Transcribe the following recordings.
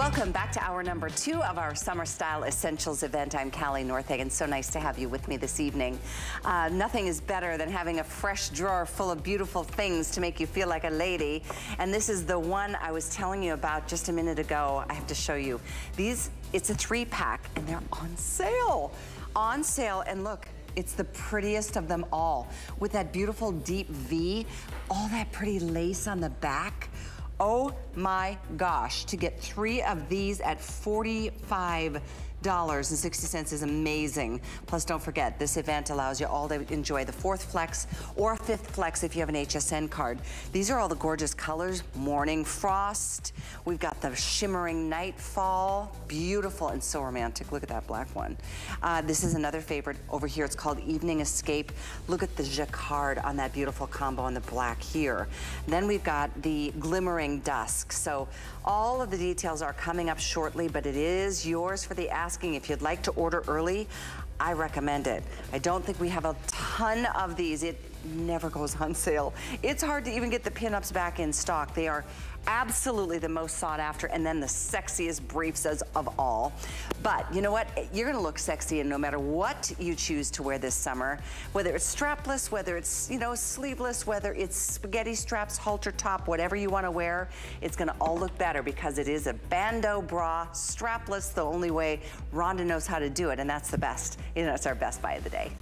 Welcome back to hour number two of our Summer Style Essentials event. I'm Callie and So nice to have you with me this evening. Uh, nothing is better than having a fresh drawer full of beautiful things to make you feel like a lady. And this is the one I was telling you about just a minute ago. I have to show you. These, it's a three pack and they're on sale. On sale, and look, it's the prettiest of them all. With that beautiful deep V, all that pretty lace on the back. Oh my gosh, to get three of these at 45 dollars and 60 cents is amazing. Plus, don't forget, this event allows you all to enjoy the fourth flex or fifth flex if you have an HSN card. These are all the gorgeous colors. Morning frost. We've got the shimmering nightfall. Beautiful and so romantic. Look at that black one. Uh, this is another favorite over here. It's called Evening Escape. Look at the jacquard on that beautiful combo on the black here. Then we've got the glimmering dusk. So all of the details are coming up shortly, but it is yours for the asking if you'd like to order early, I recommend it. I don't think we have a ton of these. It never goes on sale. It's hard to even get the pinups back in stock. They are absolutely the most sought after and then the sexiest briefs of all. But you know what? You're gonna look sexy and no matter what you choose to wear this summer, whether it's strapless, whether it's, you know, sleeveless, whether it's spaghetti straps, halter top, whatever you wanna wear, it's gonna all look better because it is a bandeau bra, strapless, the only way Rhonda knows how to do it and that's the best. You know, it's our best buy of the day.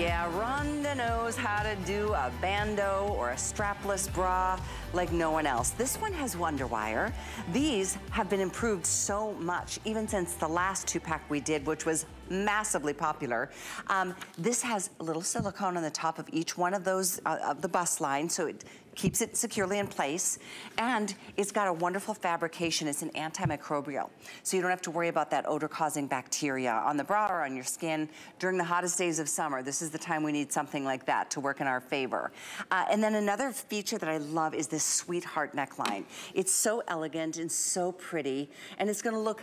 Yeah, Rhonda knows how to do a bandeau or a strapless bra like no one else. This one has Wonder Wire. These have been improved so much, even since the last two-pack we did, which was massively popular. Um, this has a little silicone on the top of each one of those, uh, of the bust line, so it keeps it securely in place. And it's got a wonderful fabrication. It's an antimicrobial. So you don't have to worry about that odor-causing bacteria on the bra or on your skin. During the hottest days of summer, this is the time we need something like that to work in our favor. Uh, and then another feature that I love is this sweetheart neckline. It's so elegant and so pretty, and it's gonna look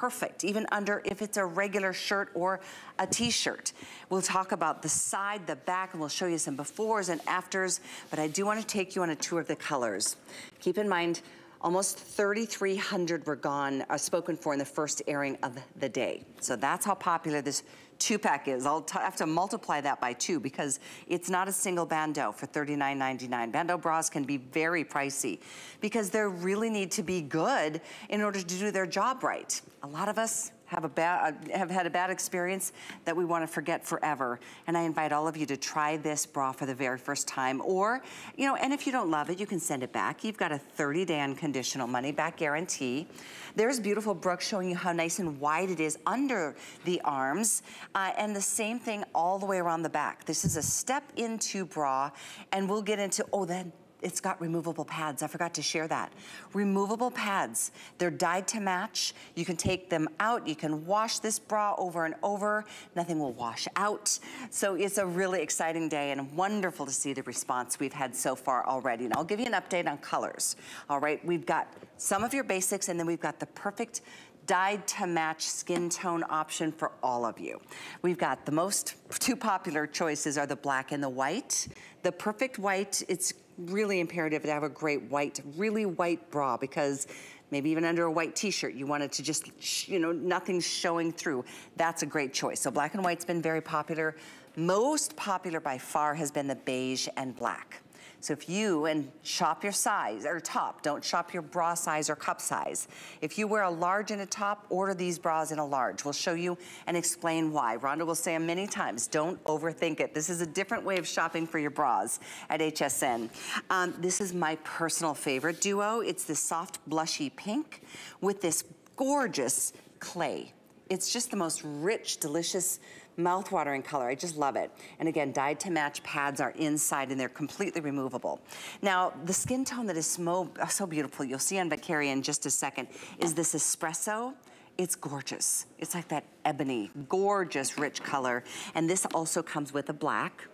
perfect, even under if it's a regular shirt or a t-shirt. We'll talk about the side, the back, and we'll show you some befores and afters, but I do wanna take you on a tour of the colors. Keep in mind, almost 3,300 were gone, uh, spoken for in the first airing of the day. So that's how popular this two pack is. I'll have to multiply that by two because it's not a single bandeau for $39.99. Bandeau bras can be very pricey because they really need to be good in order to do their job right. A lot of us have a bad, uh, have had a bad experience that we want to forget forever. And I invite all of you to try this bra for the very first time. Or, you know, and if you don't love it, you can send it back. You've got a 30-day unconditional money-back guarantee. There's beautiful Brooke showing you how nice and wide it is under the arms. Uh, and the same thing all the way around the back. This is a step into bra. And we'll get into, oh, then it's got removable pads. I forgot to share that. Removable pads. They're dyed to match. You can take them out. You can wash this bra over and over. Nothing will wash out. So it's a really exciting day and wonderful to see the response we've had so far already. And I'll give you an update on colors. All right, we've got some of your basics and then we've got the perfect dyed to match skin tone option for all of you. We've got the most two popular choices are the black and the white. The perfect white, it's really imperative to have a great white, really white bra because maybe even under a white t-shirt, you want it to just, you know, nothing's showing through. That's a great choice. So black and white's been very popular. Most popular by far has been the beige and black. So if you, and shop your size or top, don't shop your bra size or cup size. If you wear a large in a top, order these bras in a large. We'll show you and explain why. Rhonda will say many times, don't overthink it. This is a different way of shopping for your bras at HSN. Um, this is my personal favorite duo. It's the soft blushy pink with this gorgeous clay. It's just the most rich, delicious, mouth-watering color. I just love it. And again, dyed to match pads are inside and they're completely removable. Now, the skin tone that is so, so beautiful, you'll see on Vicari in just a second, is this espresso. It's gorgeous. It's like that ebony, gorgeous, rich color. And this also comes with a black.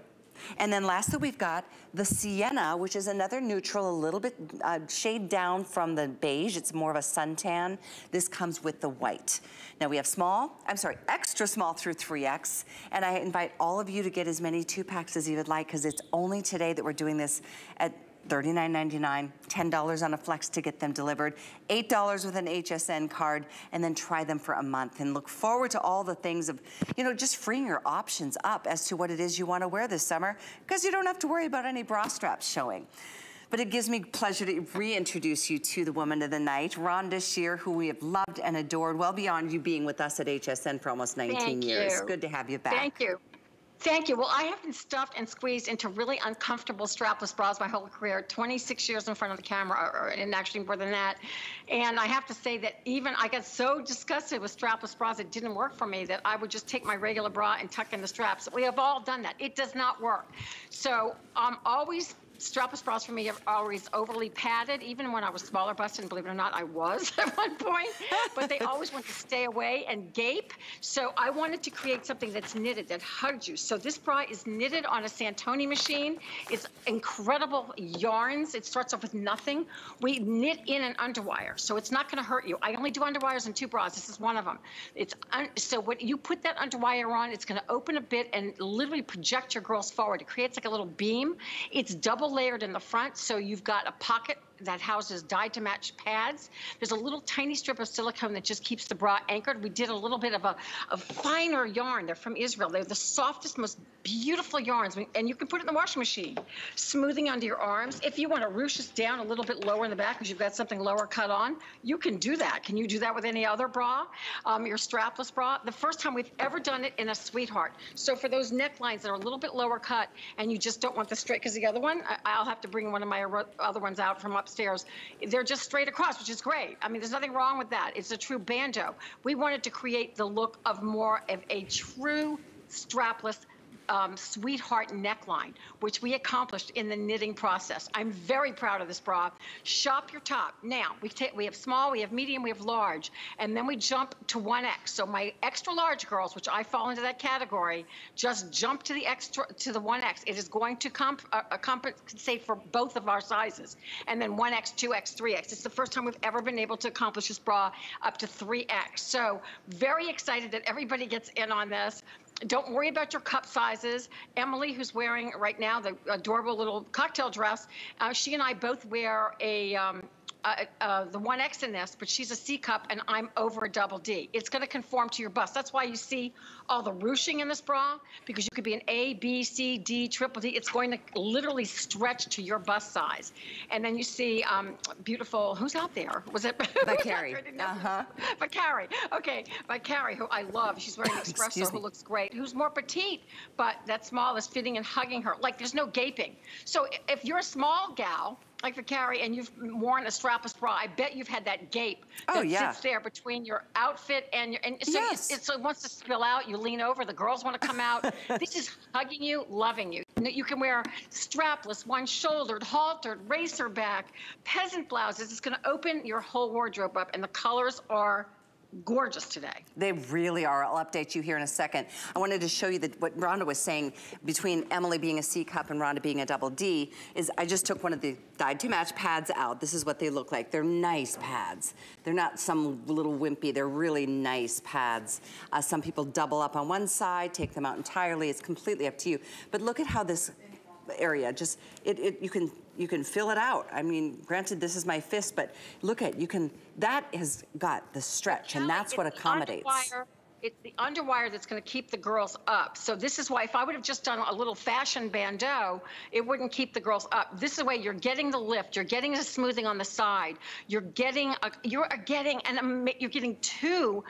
And then lastly, we've got the sienna, which is another neutral, a little bit uh, shade down from the beige. It's more of a suntan. This comes with the white. Now we have small, I'm sorry, extra small through 3X. And I invite all of you to get as many two packs as you would like because it's only today that we're doing this at $39.99, $10 on a flex to get them delivered, $8 with an HSN card, and then try them for a month and look forward to all the things of, you know, just freeing your options up as to what it is you want to wear this summer because you don't have to worry about any bra straps showing. But it gives me pleasure to reintroduce you to the woman of the night, Rhonda Shear, who we have loved and adored well beyond you being with us at HSN for almost 19 Thank years. You. Good to have you back. Thank you. Thank you. Well, I have been stuffed and squeezed into really uncomfortable strapless bras my whole career, 26 years in front of the camera, or, and actually more than that. And I have to say that even I got so disgusted with strapless bras, it didn't work for me that I would just take my regular bra and tuck in the straps. We have all done that. It does not work. So I'm always strapless bras for me are always overly padded, even when I was smaller busted, believe it or not, I was at one point, but they always want to stay away and gape. So I wanted to create something that's knitted, that hugs you. So this bra is knitted on a Santoni machine. It's incredible yarns. It starts off with nothing. We knit in an underwire, so it's not gonna hurt you. I only do underwires in two bras. This is one of them. It's So when you put that underwire on, it's gonna open a bit and literally project your girls forward. It creates like a little beam. It's double double layered in the front, so you've got a pocket that houses dyed to match pads. There's a little tiny strip of silicone that just keeps the bra anchored. We did a little bit of a, a finer yarn. They're from Israel. They're the softest, most beautiful yarns. And you can put it in the washing machine, smoothing under your arms. If you want to ruche this down a little bit lower in the back because you've got something lower cut on, you can do that. Can you do that with any other bra? Um, your strapless bra? The first time we've ever done it in a sweetheart. So for those necklines that are a little bit lower cut and you just don't want the straight, because the other one, I, will have to bring one of my other ones out from up upstairs. They're just straight across, which is great. I mean, there's nothing wrong with that. It's a true bandeau. We wanted to create the look of more of a true strapless um, sweetheart neckline, which we accomplished in the knitting process. I'm very proud of this bra. Shop your top. Now, we, take, we have small, we have medium, we have large, and then we jump to 1X. So my extra large girls, which I fall into that category, just jump to the extra to the 1X. It is going to comp, uh, uh compensate for both of our sizes. And then 1X, 2X, 3X. It's the first time we've ever been able to accomplish this bra up to 3X. So very excited that everybody gets in on this. Don't worry about your cup sizes. Emily, who's wearing right now the adorable little cocktail dress, uh, she and I both wear a um, uh, uh, the 1X in this, but she's a C cup and I'm over a double D. It's going to conform to your bust. That's why you see all the ruching in this bra, because you could be an A, B, C, D, triple D. It's going to literally stretch to your bust size. And then you see um, beautiful, who's out there? Was it? By Carrie. uh-huh. By Carrie. Okay, by Carrie, who I love. She's wearing an espresso, who looks great, who's more petite, but that small is fitting and hugging her. Like there's no gaping. So if you're a small gal, like for Carrie, and you've worn a strapless bra, I bet you've had that gape oh, that oh, yeah. sits there between your outfit and your, and so yes. it's, it wants to spill out, you lean over, the girls want to come out. this is hugging you, loving you. You can wear strapless, one-shouldered, haltered, racer back, peasant blouses. It's going to open your whole wardrobe up, and the colors are gorgeous today. They really are. I'll update you here in a second. I wanted to show you that what Rhonda was saying between Emily being a C cup and Rhonda being a double D is I just took one of the dyed to match pads out. This is what they look like. They're nice pads. They're not some little wimpy. They're really nice pads. Uh, some people double up on one side, take them out entirely. It's completely up to you. But look at how this area just, it, it you can you can fill it out. I mean, granted, this is my fist, but look at, you can, that has got the stretch, and that's what accommodates. It's the underwire that's going to keep the girls up. So this is why if I would have just done a little fashion bandeau, it wouldn't keep the girls up. This is the way you're getting the lift, you're getting the smoothing on the side, you're getting, a, you're getting, and you're getting two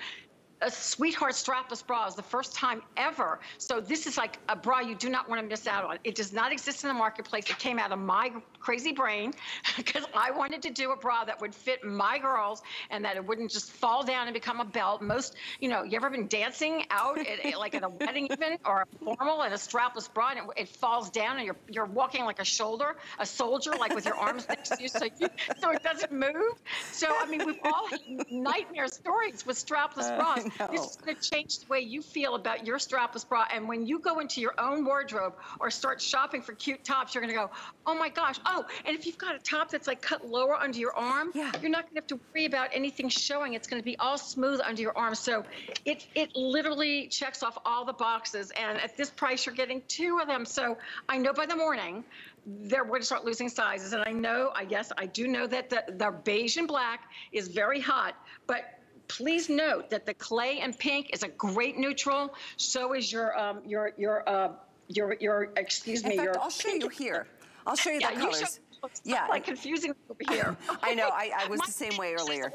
a sweetheart strapless bra is the first time ever. So this is like a bra you do not want to miss out on. It does not exist in the marketplace. It came out of my crazy brain because I wanted to do a bra that would fit my girls and that it wouldn't just fall down and become a belt. Most, you know, you ever been dancing out at, like at a wedding even or a formal and a strapless bra and it, it, falls down and you're you're walking like a shoulder, a soldier, like with your arms next to you so, you, so it doesn't move. So I mean, we've all had nightmare stories with strapless uh, bras This is going to change the way you feel about your strapless bra. And when you go into your own wardrobe or start shopping for cute tops, you're going to go, oh my gosh. Oh, and if you've got a top that's like cut lower under your arm, yeah. you're not going to have to worry about anything showing. It's going to be all smooth under your arm. So it, it literally checks off all the boxes. And at this price, you're getting two of them. So I know by the morning, they're going to start losing sizes. And I know, I guess, I do know that the, the beige and black is very hot, but please note that the clay and pink is a great neutral. So is your, um, your, your, uh, your, your, excuse me. In fact, your. I'll show you here. I'll show you yeah, the colors. yeah, like confusing over here. I know. I, I was the same way earlier.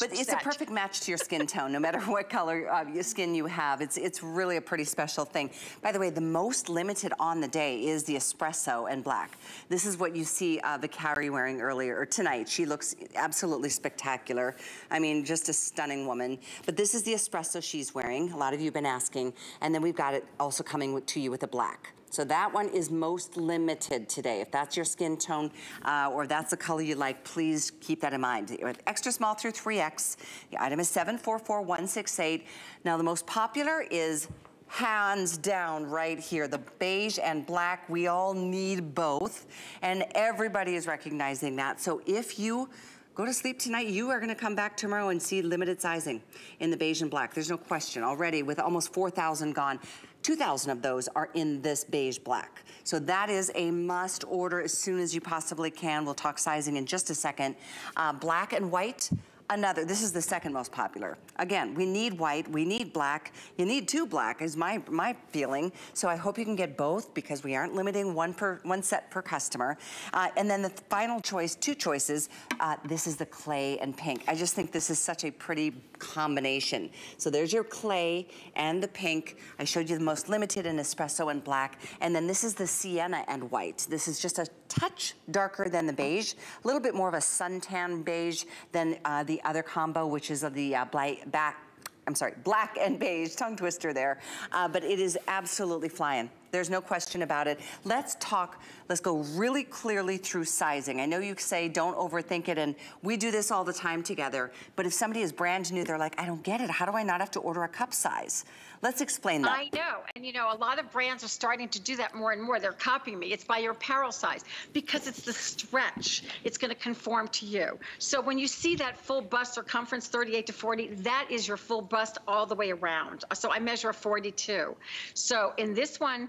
But it's a perfect match to your skin tone, no matter what color uh, your skin you have. It's, it's really a pretty special thing. By the way, the most limited on the day is the espresso and black. This is what you see uh, the Carrie wearing earlier, or tonight. She looks absolutely spectacular. I mean, just a stunning woman. But this is the espresso she's wearing. A lot of you have been asking. And then we've got it also coming to you with a black. So that one is most limited today. If that's your skin tone uh, or that's the color you like, please keep that in mind. Extra small through 3X. The item is 744168. Now the most popular is hands down right here. The beige and black, we all need both. And everybody is recognizing that. So if you go to sleep tonight, you are gonna come back tomorrow and see limited sizing in the beige and black. There's no question already with almost 4,000 gone. 2,000 of those are in this beige black. So that is a must order as soon as you possibly can. We'll talk sizing in just a second. Uh, black and white, another, this is the second most popular. Again, we need white, we need black. You need two black is my, my feeling. So I hope you can get both because we aren't limiting one per one set per customer. Uh, and then the final choice, two choices, uh, this is the clay and pink. I just think this is such a pretty combination. So there's your clay and the pink. I showed you the most limited in espresso and black. And then this is the sienna and white. This is just a touch darker than the beige, a little bit more of a suntan beige than uh, the other combo, which is of the uh, black, I'm sorry, black and beige, tongue twister there. Uh, but it is absolutely flying. There's no question about it. Let's talk, let's go really clearly through sizing. I know you say don't overthink it, and we do this all the time together, but if somebody is brand new, they're like, I don't get it. How do I not have to order a cup size? Let's explain that. I know. And you know, a lot of brands are starting to do that more and more. They're copying me. It's by your apparel size because it's the stretch. It's going to conform to you. So when you see that full bust circumference 38 to 40, that is your full bust all the way around. So I measure a 42. So in this one,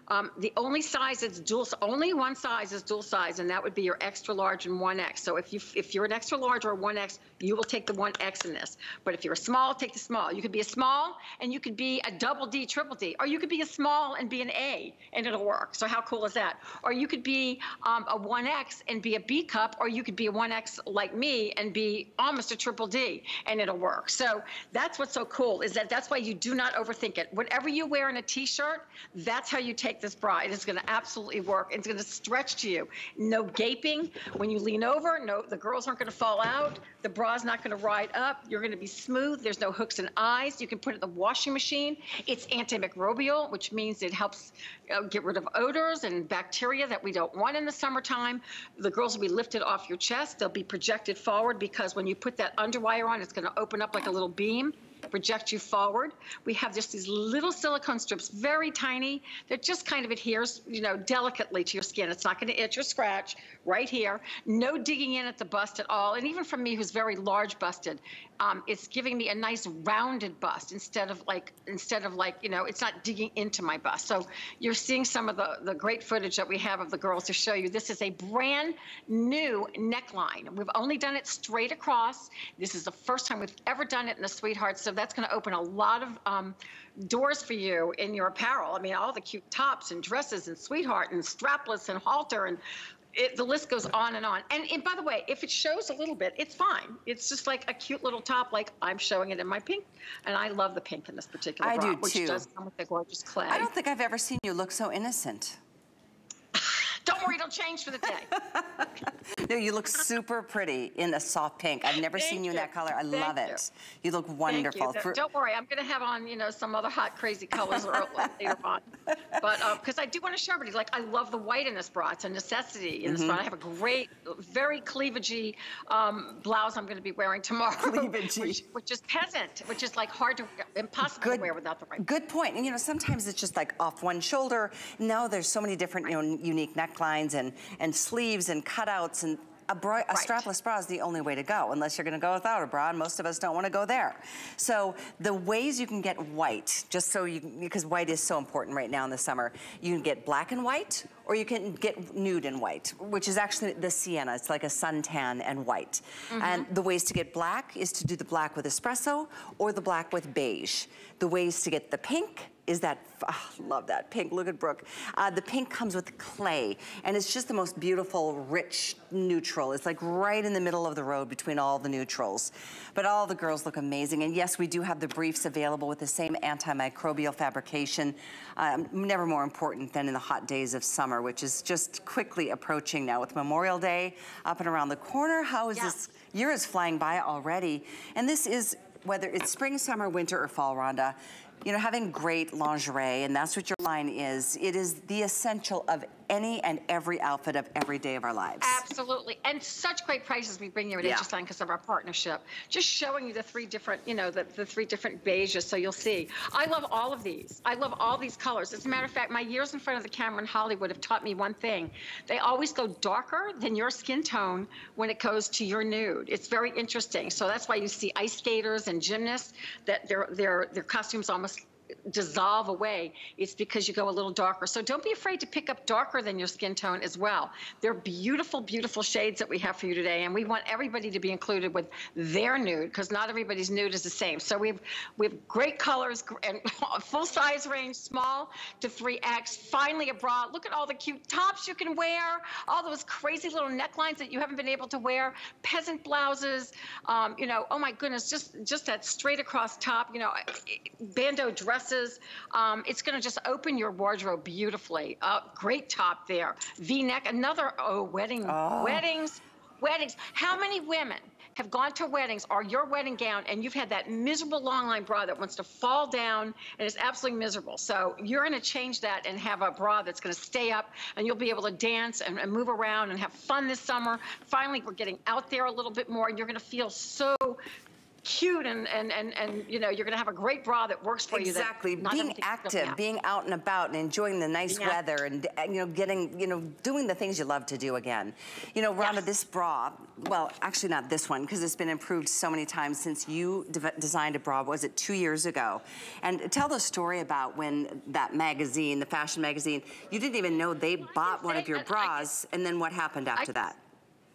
um, the only size that's dual, only one size is dual size, and that would be your extra large and 1X. So if, you, if you're an extra large or a 1X, you will take the 1X in this. But if you're a small, take the small. You could be a small and you could be a double D, triple D, or you could be a small and be an A and it'll work. So how cool is that? Or you could be um, a 1X and be a B cup, or you could be a 1X like me and be almost a triple D and it'll work. So that's what's so cool is that that's why you do not overthink it. Whatever you wear in a t-shirt, that's how you take this bra. It is going to absolutely work. It's going to stretch to you. No gaping. When you lean over, no, the girls aren't going to fall out. The bra's not going to ride up. You're going to be smooth. There's no hooks and eyes. You can put it in the washing machine. It's antimicrobial, which means it helps uh, get rid of odors and bacteria that we don't want in the summertime. The girls will be lifted off your chest. They'll be projected forward because when you put that underwire on, it's going to open up like a little beam project you forward. We have just these little silicone strips, very tiny, that just kind of adheres, you know, delicately to your skin. It's not going to itch or scratch right here. No digging in at the bust at all. And even for me, who's very large busted, um, it's giving me a nice rounded bust instead of like, instead of like, you know, it's not digging into my bust. So you're seeing some of the, the great footage that we have of the girls to show you. This is a brand new neckline. We've only done it straight across. This is the first time we've ever done it in the Sweetheart. So that's going to open a lot of um, doors for you in your apparel. I mean, all the cute tops and dresses and Sweetheart and strapless and halter and it, the list goes on and on. And, and, by the way, if it shows a little bit, it's fine. It's just like a cute little top, like I'm showing it in my pink. And I love the pink in this particular I bra, do which too. does come with the gorgeous clay. I don't think I've ever seen you look so innocent. Don't worry, it'll change for the day. no, you look super pretty in a soft pink. I've never seen you, you, in that color. I Thank love it. You, you look wonderful. You. Don't worry, I'm going to have on, you know, some other hot, crazy colors later on. But because uh, I do want to show everybody, like, I love the white in this bra. It's a necessity in this mm -hmm. bra. I have a great, very cleavagey um, blouse I'm going to be wearing tomorrow. Cleavagey. Which, which, is peasant, which is like hard to, impossible good, to wear without the right. Good point. And, you know, sometimes it's just like off one shoulder. Now there's so many different, right. you know, unique necklines and, and sleeves and cutouts and a, bra, a right. strapless bra is the only way to go, unless you're gonna go without a bra, and most of us don't wanna go there. So the ways you can get white, just so you, because white is so important right now in the summer, you can get black and white, or you can get nude and white, which is actually the sienna. It's like a suntan and white. Mm -hmm. And the ways to get black is to do the black with espresso or the black with beige. The ways to get the pink is that, oh, love that pink, look at Brooke. Uh, the pink comes with clay, and it's just the most beautiful, rich neutral. It's like right in the middle of the road between all the neutrals. But all the girls look amazing, and yes, we do have the briefs available with the same antimicrobial fabrication, um, never more important than in the hot days of summer, which is just quickly approaching now with Memorial Day up and around the corner. How is yeah. this year is flying by already, and this is whether it's spring, summer, winter, or fall, Rhonda, you know, having great lingerie, and that's what your line is, it is the essential of any and every outfit of every day of our lives. Absolutely. And such great prices we bring you at yeah. HSN because of our partnership. Just showing you the three different, you know, the, the three different beiges so you'll see. I love all of these. I love all these colors. As a matter of fact, my years in front of the camera in Hollywood have taught me one thing. They always go darker than your skin tone when it goes to your nude. It's very interesting. So that's why you see ice skaters and gymnasts that their their their costumes almost dissolve away, it's because you go a little darker. So don't be afraid to pick up darker than your skin tone as well. They're beautiful, beautiful shades that we have for you today, and we want everybody to be included with their nude because not everybody's nude is the same. So we have we have great colors and full size range, small to 3X. Finally, a bra. Look at all the cute tops you can wear, all those crazy little necklines that you haven't been able to wear, peasant blouses. Um, you know, oh my goodness, just just that straight across top. You know, bandeau dress dresses. Um, it's going to just open your wardrobe beautifully. Uh, great top there. V-neck, another, oh, wedding, oh. weddings, weddings. How many women have gone to weddings or your wedding gown and you've had that miserable long line bra that wants to fall down and is absolutely miserable. So you're going to change that and have a bra that's going to stay up and you'll be able to dance and, and move around and have fun this summer. Finally, we're getting out there a little bit more and you're going to feel so cute and and and and you know you're going to have a great bra that works for exactly. you exactly. being active being out and about and enjoying the nice being weather and you know getting you know doing the things you love to do again. You know Rhonda yes. this bra well actually not this one because it's been improved so many times since you de designed a bra was it two years ago? And tell the story about when that magazine the fashion magazine you didn't even know they bought one of your bras and then what happened after I, that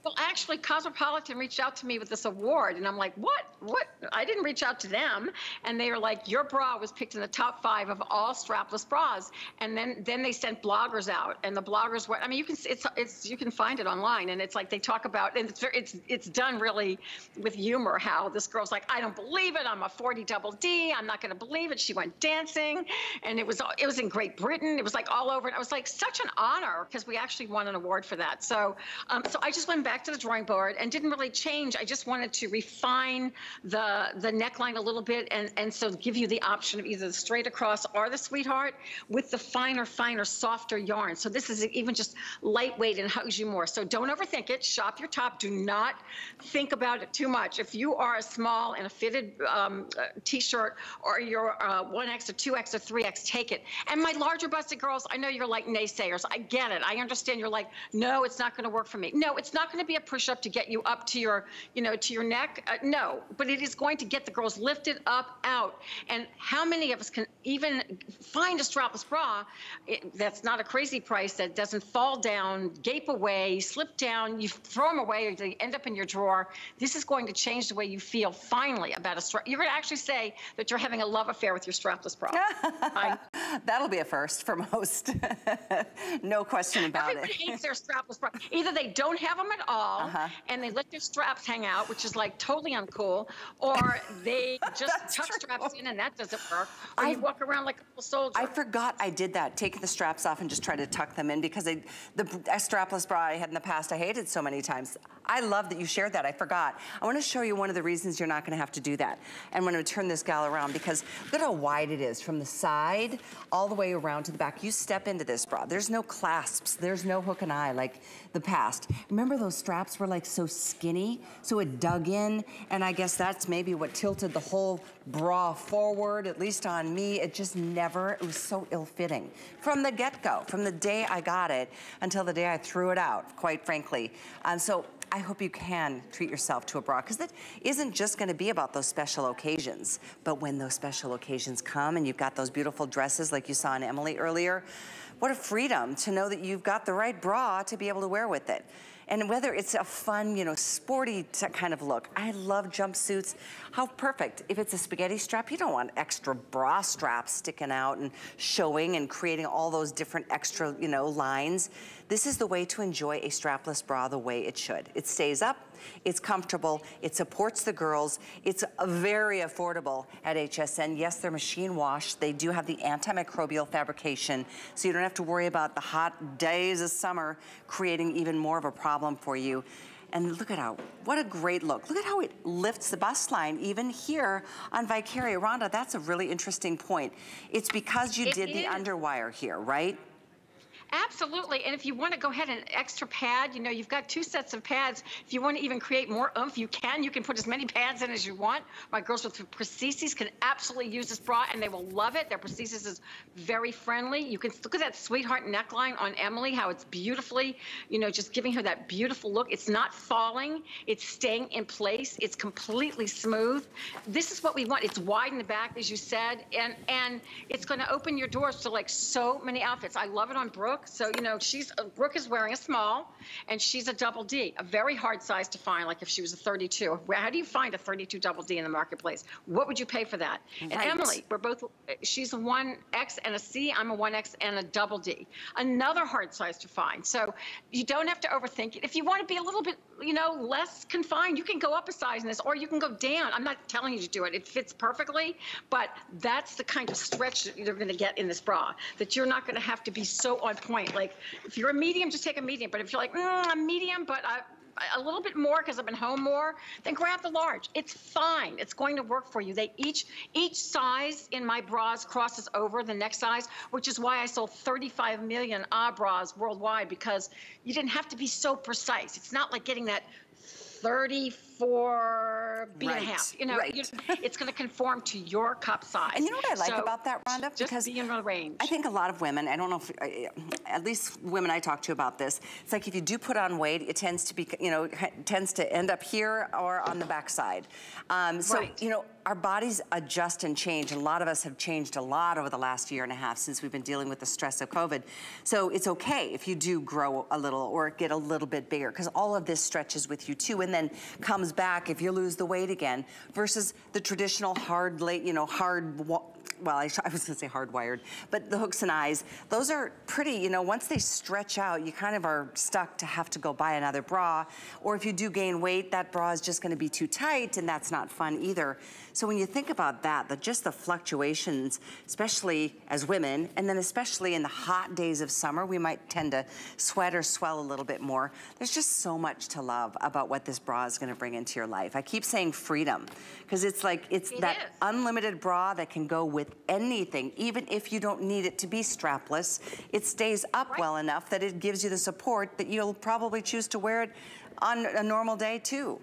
well, actually, Cosmopolitan reached out to me with this award, and I'm like, what? What? I didn't reach out to them. And they were like, your bra was picked in the top five of all strapless bras. And then then they sent bloggers out, and the bloggers were. I mean, you can it's it's you can find it online, and it's like they talk about, and it's it's it's done really with humor. How this girl's like, I don't believe it. I'm a 40 double D. I'm not going to believe it. She went dancing, and it was it was in Great Britain. It was like all over. And I was like, such an honor because we actually won an award for that. So um, so I just went back back to the drawing board and didn't really change. I just wanted to refine the the neckline a little bit and, and so give you the option of either the straight across or the sweetheart with the finer, finer, softer yarn. So this is even just lightweight and hugs you more. So don't overthink it. Shop your top. Do not think about it too much. If you are a small and a fitted um, uh, t-shirt or you're uh, 1X or 2X or 3X, take it. And my larger busted girls, I know you're like naysayers. I get it. I understand you're like, no, it's not going to work for me. No, it's not going to be a push-up to get you up to your, you know, to your neck. Uh, no, but it is going to get the girls lifted up, out. And how many of us can even find a strapless bra it, that's not a crazy price that doesn't fall down, gape away, slip down, you throw them away, or they end up in your drawer. This is going to change the way you feel finally about a strap. You're going to actually say that you're having a love affair with your strapless bra. That'll be a first for most. no question about Everybody it. Everybody hates their strapless bra. Either they don't have them at all uh -huh. and they let their straps hang out, which is like totally uncool, or they just tuck true. straps in and that doesn't work. Or I, you walk around like a soldier. I forgot I did that, taking the straps off and just try to tuck them in because I, the strapless bra I had in the past I hated so many times. I love that you shared that, I forgot. I wanna show you one of the reasons you're not gonna have to do that. And I'm gonna turn this gal around because look at how wide it is from the side all the way around to the back. You step into this bra, there's no clasps, there's no hook and eye like the past. Remember those straps were like so skinny, so it dug in, and I guess that's maybe what tilted the whole bra forward, at least on me. It just never, it was so ill-fitting. From the get-go, from the day I got it until the day I threw it out, quite frankly. And so I hope you can treat yourself to a bra because it isn't just gonna be about those special occasions, but when those special occasions come and you've got those beautiful dresses like you saw in Emily earlier, what a freedom to know that you've got the right bra to be able to wear with it. And whether it's a fun, you know, sporty kind of look. I love jumpsuits. How perfect. If it's a spaghetti strap, you don't want extra bra straps sticking out and showing and creating all those different extra, you know, lines. This is the way to enjoy a strapless bra the way it should. It stays up, it's comfortable, it supports the girls, it's very affordable at HSN. Yes, they're machine washed. They do have the antimicrobial fabrication, so you don't have to worry about the hot days of summer creating even more of a problem for you. And look at how, what a great look. Look at how it lifts the bust line even here on Vicaria. Rhonda, that's a really interesting point. It's because you it did is. the underwire here, right? Absolutely. And if you want to go ahead and extra pad, you know, you've got two sets of pads. If you want to even create more oomph, you can. You can put as many pads in as you want. My girls with prostheses can absolutely use this bra and they will love it. Their prosthesis is very friendly. You can look at that sweetheart neckline on Emily, how it's beautifully, you know, just giving her that beautiful look. It's not falling. It's staying in place. It's completely smooth. This is what we want. It's wide in the back, as you said, and, and it's going to open your doors to like so many outfits. I love it on Brooke. Brooke. So, you know, she's, uh, Brooke is wearing a small and she's a double D, a very hard size to find, like if she was a 32. How do you find a 32 double D in the marketplace? What would you pay for that? Right. And Emily, we're both, she's a 1X and a C, I'm a 1X and a double D. Another hard size to find. So you don't have to overthink it. If you want to be a little bit, you know, less confined, you can go up a size in this or you can go down. I'm not telling you to do it. It fits perfectly, but that's the kind of stretch that you're going to get in this bra, that you're not going to have to be so on point. Like if you're a medium, just take a medium. But if you're like, mm, I'm medium, but I, a little bit more because I've been home more, then grab the large. It's fine. It's going to work for you. They each each size in my bras crosses over the next size, which is why I sold 35 million ah bras worldwide because you didn't have to be so precise. It's not like getting that 34 B right. and a half. You know, right. you, it's going to conform to your cup size. And you know what I like so about that, Rhonda? Just because be in the range. I think a lot of women, I don't know if, uh, at least women I talk to about this, it's like if you do put on weight, it tends to be, you know, tends to end up here or on the backside. Um, so, right. you know, our bodies adjust and change. A lot of us have changed a lot over the last year and a half since we've been dealing with the stress of COVID. So it's okay if you do grow a little or get a little bit bigger because all of this stretches with you too and then comes back if you lose the weight again versus the traditional hard, late, you know, hard well, I, I was gonna say hardwired, but the hooks and eyes, those are pretty, you know, once they stretch out, you kind of are stuck to have to go buy another bra. Or if you do gain weight, that bra is just gonna be too tight and that's not fun either. So when you think about that, the, just the fluctuations, especially as women, and then especially in the hot days of summer, we might tend to sweat or swell a little bit more. There's just so much to love about what this bra is gonna bring into your life. I keep saying freedom, because it's like, it's it that is. unlimited bra that can go with anything, even if you don't need it to be strapless. It stays up right. well enough that it gives you the support that you'll probably choose to wear it on a normal day too.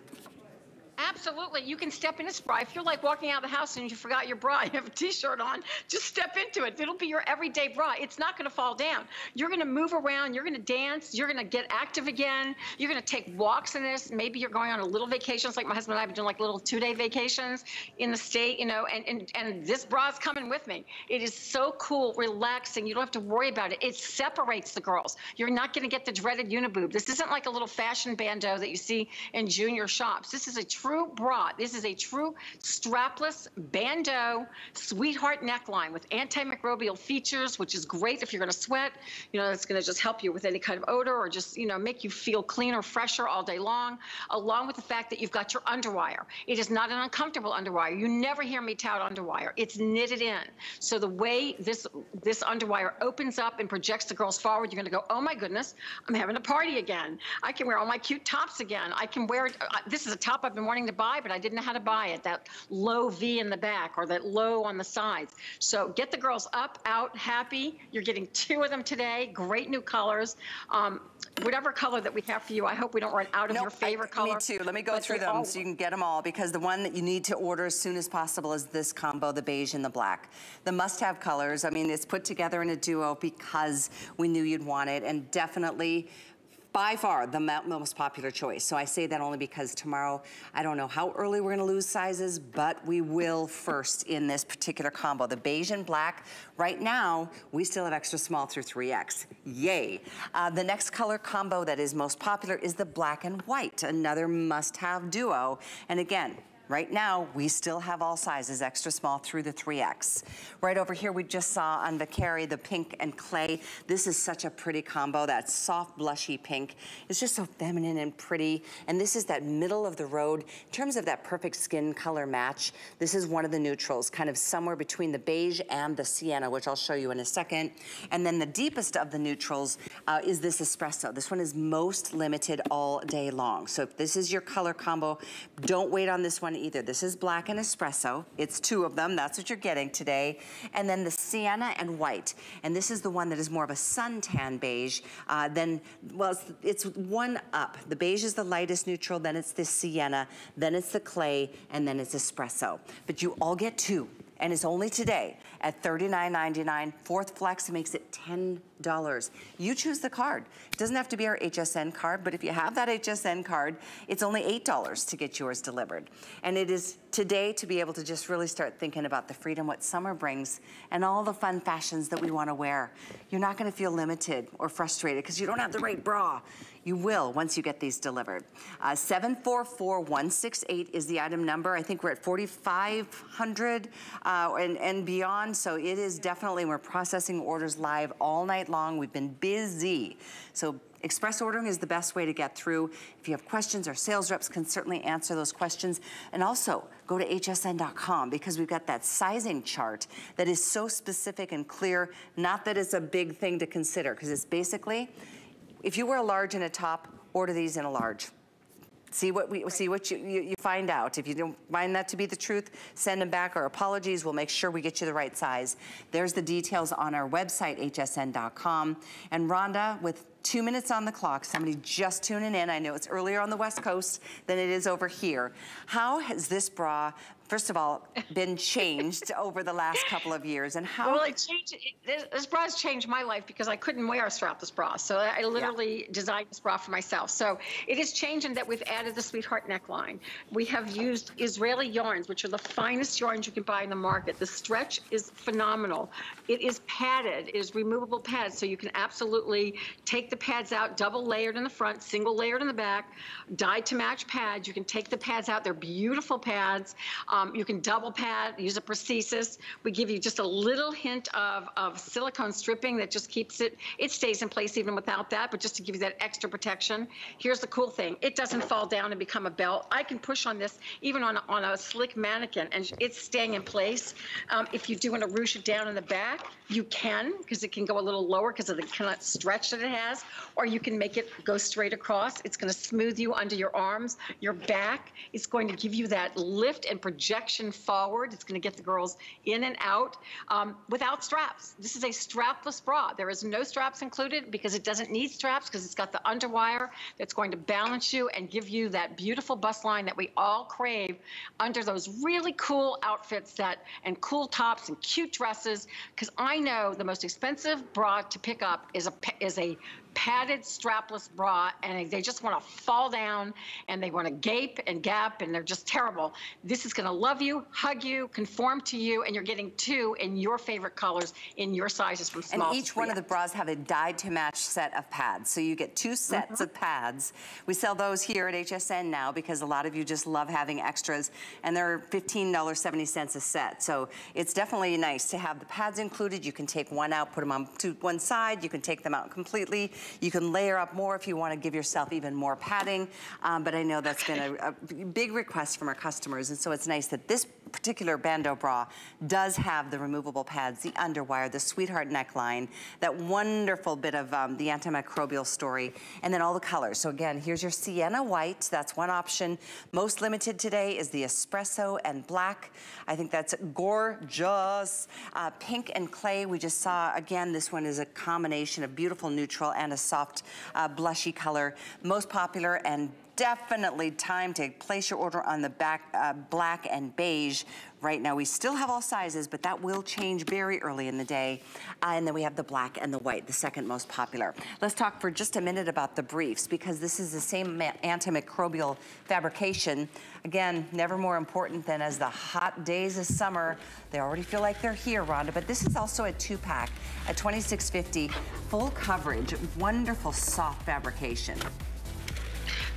Absolutely. You can step in a bra. If you're like walking out of the house and you forgot your bra, you have a t-shirt on, just step into it. It'll be your everyday bra. It's not going to fall down. You're going to move around. You're going to dance. You're going to get active again. You're going to take walks in this. Maybe you're going on a little vacations like my husband and I have been doing like little two-day vacations in the state, you know, and, and, and this bra is coming with me. It is so cool, relaxing. You don't have to worry about it. It separates the girls. You're not going to get the dreaded uniboob. This isn't like a little fashion bandeau that you see in junior shops. This is a true bra. This is a true strapless bandeau sweetheart neckline with antimicrobial features, which is great if you're going to sweat. You know, it's going to just help you with any kind of odor or just, you know, make you feel cleaner, fresher all day long, along with the fact that you've got your underwire. It is not an uncomfortable underwire. You never hear me tout underwire. It's knitted in. So the way this this underwire opens up and projects the girls forward, you're going to go, oh my goodness, I'm having a party again. I can wear all my cute tops again. I can wear, uh, this is a top I've been wanting to buy, but I didn't know how to buy it. That low V in the back or that low on the sides. So get the girls up, out, happy. You're getting two of them today. Great new colors. Um, whatever color that we have for you, I hope we don't run out of nope, your favorite I, color. Me too. Let me go through them so you can get them all because the one that you need to order as soon as possible is this combo, the beige and the black. The must-have colors, I mean, it's put together in a duo because we knew you'd want it and definitely by far the most popular choice. So I say that only because tomorrow, I don't know how early we're gonna lose sizes, but we will first in this particular combo. The beige and black, right now, we still have extra small through 3X. Yay. Uh, the next color combo that is most popular is the black and white, another must-have duo. And again, Right now, we still have all sizes, extra small through the 3X. Right over here, we just saw on Vicari the pink and clay. This is such a pretty combo, that soft blushy pink. It's just so feminine and pretty. And this is that middle of the road. In terms of that perfect skin color match, this is one of the neutrals, kind of somewhere between the beige and the sienna, which I'll show you in a second. And then the deepest of the neutrals uh, is this espresso. This one is most limited all day long. So if this is your color combo, don't wait on this one one either. This is black and espresso. It's two of them. That's what you're getting today. And then the sienna and white. And this is the one that is more of a suntan beige. Uh, then, well, it's, it's one up. The beige is the lightest neutral, then it's the sienna, then it's the clay, and then it's espresso. But you all get two and it's only today at $39.99. Fourth Flex makes it $10. You choose the card. It doesn't have to be our HSN card, but if you have that HSN card, it's only $8 to get yours delivered. And it is today to be able to just really start thinking about the freedom what summer brings and all the fun fashions that we want to wear. You're not going to feel limited or frustrated because you don't have the right bra. You will once you get these delivered. Uh, 744168 is the item number. I think we're at 4,500 uh, and, and beyond. So it is definitely, we're processing orders live all night long. We've been busy. So Express ordering is the best way to get through. If you have questions, our sales reps can certainly answer those questions. And also, go to hsn.com because we've got that sizing chart that is so specific and clear. Not that it's a big thing to consider because it's basically if you wear a large and a top, order these in a large. See what we see what you, you, you, find out. If you don't find that to be the truth, send them back. Our apologies. We'll make sure we get you the right size. There's the details on our website, hsn.com. And Rhonda, with two minutes on the clock, somebody just tuning in. I know it's earlier on the West Coast than it is over here. How has this bra first of all, been changed over the last couple of years? And how? Well, it changed. It, this bra's changed my life because I couldn't wear a strapless bra. So I literally yeah. designed this bra for myself. So it is changing that we've added the Sweetheart neckline. We have used Israeli yarns, which are the finest yarns you can buy in the market. The stretch is phenomenal. It is padded. It is removable pads. So you can absolutely take the pads out, double layered in the front, single layered in the back, dyed to match pads. You can take the pads out. They're beautiful pads. Um, um, you can double pad, use a prosthesis. We give you just a little hint of, of silicone stripping that just keeps it, it stays in place even without that, but just to give you that extra protection. Here's the cool thing. It doesn't fall down and become a belt. I can push on this even on, on a slick mannequin and it's staying in place. Um, if you do want to ruche it down in the back, you can because it can go a little lower because of the kind of stretch that it has, or you can make it go straight across. It's going to smooth you under your arms, your back. It's going to give you that lift and projection forward. It's going to get the girls in and out um, without straps. This is a strapless bra. There is no straps included because it doesn't need straps because it's got the underwire that's going to balance you and give you that beautiful bust line that we all crave under those really cool outfits that and cool tops and cute dresses because I know the most expensive bra to pick up is a is a padded strapless bra and they just want to fall down and they want to gape and gap and they're just terrible. This is going to love you, hug you, conform to you, and you're getting two in your favorite colors in your sizes from small And each one of the bras have a dyed to match set of pads. So you get two sets mm -hmm. of pads. We sell those here at HSN now because a lot of you just love having extras and they're $15.70 a set. So it's definitely nice to have the pads included. You can take one out, put them on to one side. You can take them out completely. You can layer up more if you want to give yourself even more padding. Um, but I know that's been a, a big request from our customers. And so it's nice that this particular bandeau bra does have the removable pads, the underwire, the sweetheart neckline, that wonderful bit of um, the antimicrobial story, and then all the colors. So again, here's your sienna white. That's one option. Most limited today is the espresso and black. I think that's gorgeous. Uh, pink and clay, we just saw, again, this one is a combination of beautiful neutral and a soft uh, blushy color. Most popular and definitely time to place your order on the back uh, black and beige. Right now, we still have all sizes, but that will change very early in the day. Uh, and then we have the black and the white, the second most popular. Let's talk for just a minute about the briefs, because this is the same antimicrobial fabrication. Again, never more important than as the hot days of summer, they already feel like they're here, Rhonda, but this is also a two-pack at 26.50, full coverage, wonderful soft fabrication.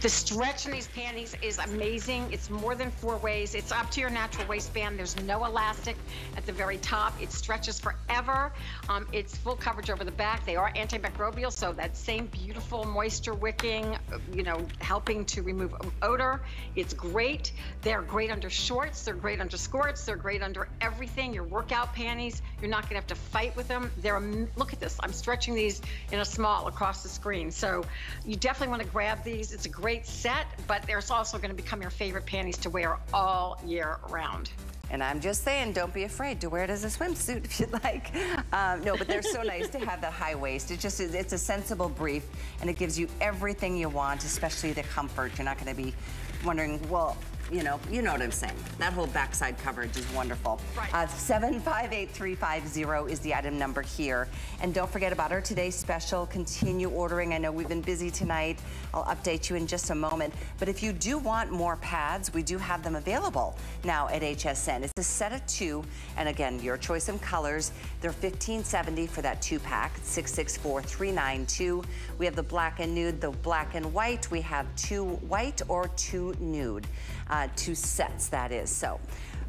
The stretch in these panties is amazing. It's more than four ways. It's up to your natural waistband. There's no elastic at the very top. It stretches forever. Um, it's full coverage over the back. They are antimicrobial, so that same beautiful moisture wicking, you know, helping to remove odor. It's great. They're great under shorts. They're great under skirts. They're great under everything. Your workout panties. You're not going to have to fight with them. They're look at this. I'm stretching these in a small across the screen. So you definitely want to grab these. It's a great great set, but there's also going to become your favorite panties to wear all year round. And I'm just saying, don't be afraid to wear it as a swimsuit if you'd like. Um, no, but they're so nice to have that high waist. It just, it's a sensible brief and it gives you everything you want, especially the comfort. You're not going to be wondering, well, you know, you know what I'm saying. That whole backside coverage is wonderful. Right. Uh, 758350 is the item number here. And don't forget about our today's special. Continue ordering. I know we've been busy tonight. I'll update you in just a moment. But if you do want more pads, we do have them available now at HSN. It's a set of two. And again, your choice in colors. They're $15.70 for that two pack. 664392. We have the black and nude, the black and white. We have two white or two nude uh, two sets, that is. So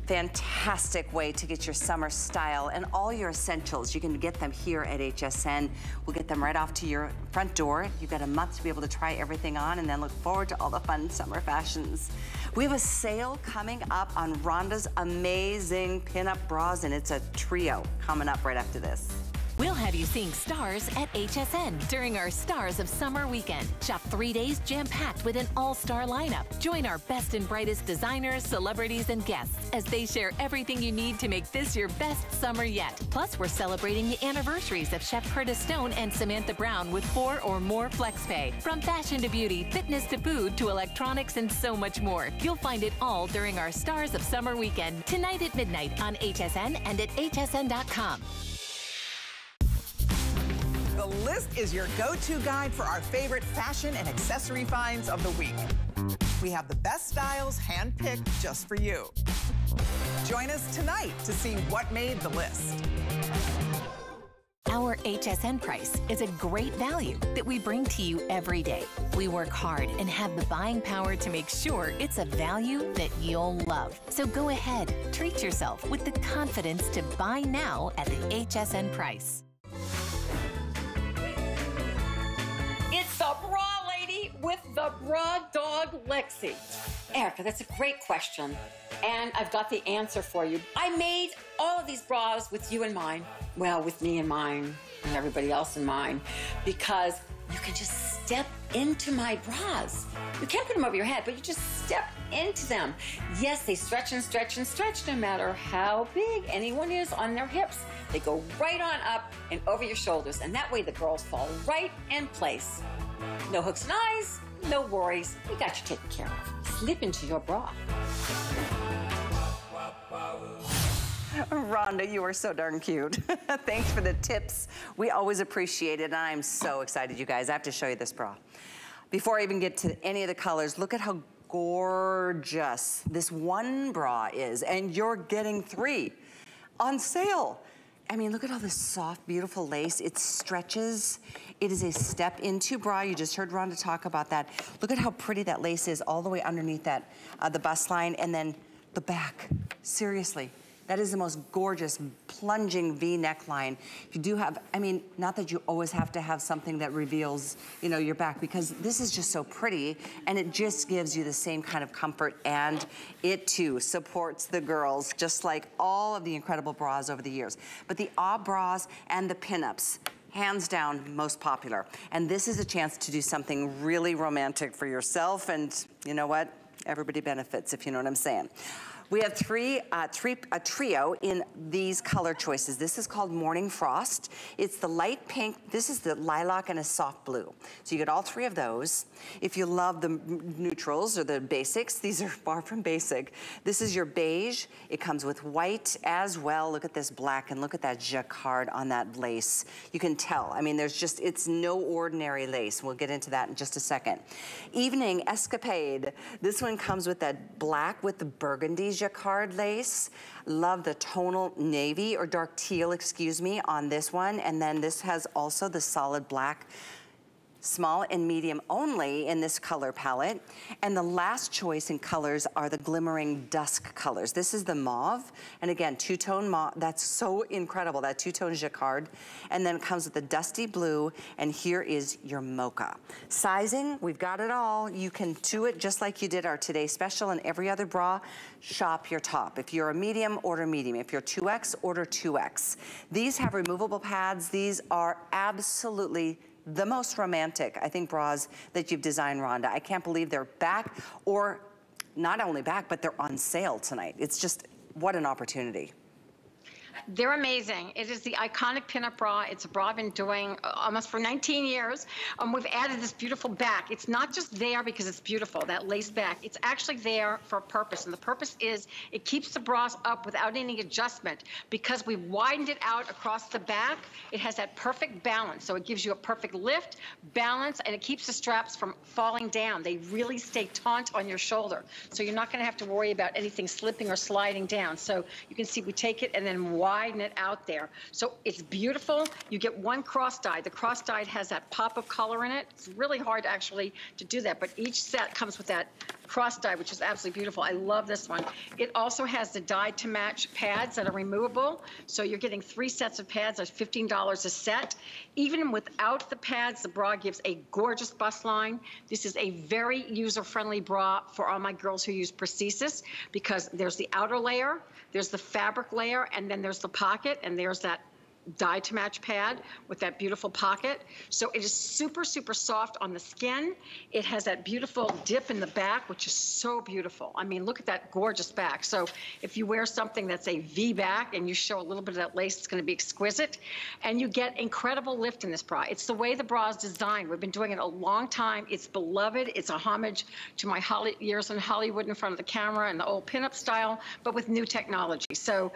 fantastic way to get your summer style and all your essentials. You can get them here at HSN. We'll get them right off to your front door. You've got a month to be able to try everything on and then look forward to all the fun summer fashions. We have a sale coming up on Rhonda's amazing pinup bras and it's a trio coming up right after this. We'll have you seeing stars at HSN during our Stars of Summer weekend. Shop three days jam-packed with an all-star lineup. Join our best and brightest designers, celebrities, and guests as they share everything you need to make this your best summer yet. Plus, we're celebrating the anniversaries of Chef Curtis Stone and Samantha Brown with four or more FlexPay. From fashion to beauty, fitness to food to electronics and so much more. You'll find it all during our Stars of Summer weekend, tonight at midnight on HSN and at hsn.com. The list is your go-to guide for our favorite fashion and accessory finds of the week. We have the best styles handpicked just for you. Join us tonight to see what made the list. Our HSN price is a great value that we bring to you every day. We work hard and have the buying power to make sure it's a value that you'll love. So go ahead, treat yourself with the confidence to buy now at the HSN price. With the bra dog Lexi? Erica, that's a great question. And I've got the answer for you. I made all of these bras with you in mind. Well, with me in mind and everybody else in mind because you can just step into my bras. You can't put them over your head, but you just step into them. Yes, they stretch and stretch and stretch no matter how big anyone is on their hips. They go right on up and over your shoulders, and that way the girls fall right in place. No hooks and eyes, no worries. We got you taken care of. Slip into your bra. Rhonda, you are so darn cute. Thanks for the tips. We always appreciate it. And I'm so excited, you guys. I have to show you this bra. Before I even get to any of the colors, look at how gorgeous this one bra is. And you're getting three on sale. I mean, look at all this soft, beautiful lace. It stretches. It is a step into bra. You just heard Rhonda talk about that. Look at how pretty that lace is all the way underneath that, uh, the bust line. And then the back, seriously. That is the most gorgeous plunging V neckline. You do have, I mean, not that you always have to have something that reveals, you know, your back because this is just so pretty and it just gives you the same kind of comfort and it too supports the girls just like all of the incredible bras over the years. But the Ah bras and the pinups, hands down most popular. And this is a chance to do something really romantic for yourself and you know what? Everybody benefits if you know what I'm saying. We have three, uh, three, a trio in these color choices. This is called Morning Frost. It's the light pink, this is the lilac and a soft blue. So you get all three of those. If you love the neutrals or the basics, these are far from basic. This is your beige. It comes with white as well. Look at this black and look at that jacquard on that lace. You can tell, I mean, there's just, it's no ordinary lace. We'll get into that in just a second. Evening Escapade. This one comes with that black with the burgundy jacquard lace. Love the tonal navy or dark teal, excuse me, on this one. And then this has also the solid black small and medium only in this color palette. And the last choice in colors are the glimmering dusk colors. This is the mauve. And again, two-tone mauve. That's so incredible, that two-tone jacquard. And then it comes with the dusty blue. And here is your mocha. Sizing, we've got it all. You can do it just like you did our Today Special and every other bra. Shop your top. If you're a medium, order medium. If you're 2X, order 2X. These have removable pads. These are absolutely the most romantic, I think, bras that you've designed, Rhonda. I can't believe they're back or not only back, but they're on sale tonight. It's just, what an opportunity. They're amazing. It is the iconic pinup bra. It's a bra I've been doing almost for 19 years. Um, we've added this beautiful back. It's not just there because it's beautiful, that lace back. It's actually there for a purpose. And the purpose is it keeps the bras up without any adjustment. Because we widened it out across the back, it has that perfect balance. So it gives you a perfect lift, balance, and it keeps the straps from falling down. They really stay taut on your shoulder. So you're not going to have to worry about anything slipping or sliding down. So you can see we take it and then widen widen it out there. So it's beautiful. You get one cross dyed. The cross dyed has that pop of color in it. It's really hard actually to do that, but each set comes with that cross dye, which is absolutely beautiful. I love this one. It also has the dye to match pads that are removable. So you're getting three sets of pads at $15 a set. Even without the pads, the bra gives a gorgeous bust line. This is a very user-friendly bra for all my girls who use prosthesis because there's the outer layer, there's the fabric layer, and then there's the pocket, and there's that dye to match pad with that beautiful pocket. So it is super, super soft on the skin. It has that beautiful dip in the back, which is so beautiful. I mean, look at that gorgeous back. So if you wear something that's a V back and you show a little bit of that lace, it's gonna be exquisite. And you get incredible lift in this bra. It's the way the bra is designed. We've been doing it a long time. It's beloved. It's a homage to my years in Hollywood in front of the camera and the old pinup style, but with new technology. So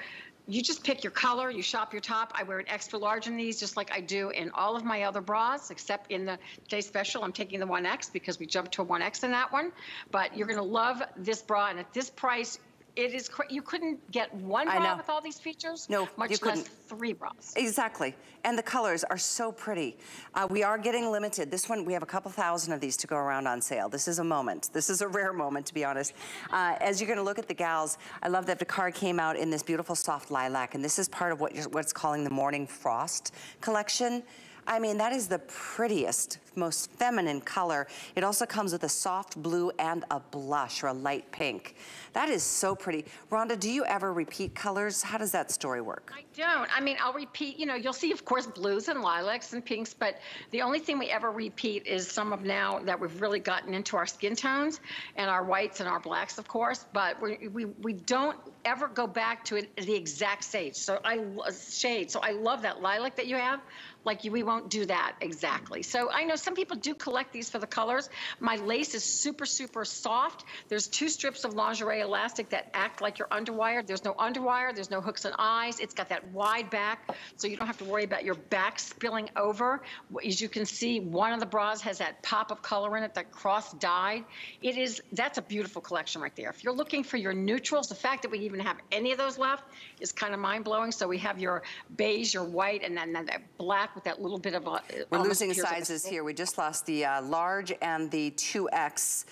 you just pick your color, you shop your top. I wear an extra large in these, just like I do in all of my other bras, except in the Day Special, I'm taking the 1X because we jumped to a 1X in that one. But you're gonna love this bra, and at this price, it is you couldn't get one bra with all these features. No, much you less couldn't. three bras. Exactly, and the colors are so pretty. Uh, we are getting limited. This one, we have a couple thousand of these to go around on sale. This is a moment. This is a rare moment, to be honest. Uh, as you're gonna look at the gals, I love that the card came out in this beautiful soft lilac, and this is part of what you're, what's calling the Morning Frost collection. I mean, that is the prettiest, most feminine color. It also comes with a soft blue and a blush or a light pink. That is so pretty. Rhonda, do you ever repeat colors? How does that story work? I don't. I mean, I'll repeat, you know, you'll see, of course, blues and lilacs and pinks, but the only thing we ever repeat is some of now that we've really gotten into our skin tones and our whites and our blacks, of course, but we, we, we don't ever go back to it, the exact shade. So I shade. So I love that lilac that you have. Like we won't do that exactly. So I know some people do collect these for the colors. My lace is super, super soft. There's two strips of lingerie elastic that act like your underwire. There's no underwire, there's no hooks and eyes. It's got that wide back, so you don't have to worry about your back spilling over. As you can see, one of the bras has that pop of color in it, that cross dyed. It is, that's a beautiful collection right there. If you're looking for your neutrals, the fact that we even have any of those left is kind of mind blowing. So we have your beige, your white, and then, then that black with that little bit of a. We're losing sizes here. We just lost the uh, large and the 2X.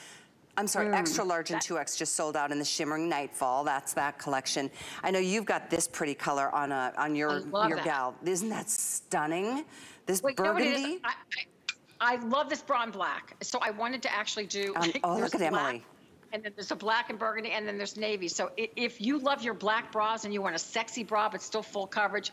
I'm sorry, mm, extra large and 2X just sold out in the Shimmering Nightfall. That's that collection. I know you've got this pretty color on a on your your that. gal. Isn't that stunning? This Wait, burgundy. I, I, I, love this brown black. So I wanted to actually do. Um, oh, look at Emily and then there's a black and burgundy, and then there's navy. So if you love your black bras and you want a sexy bra but still full coverage,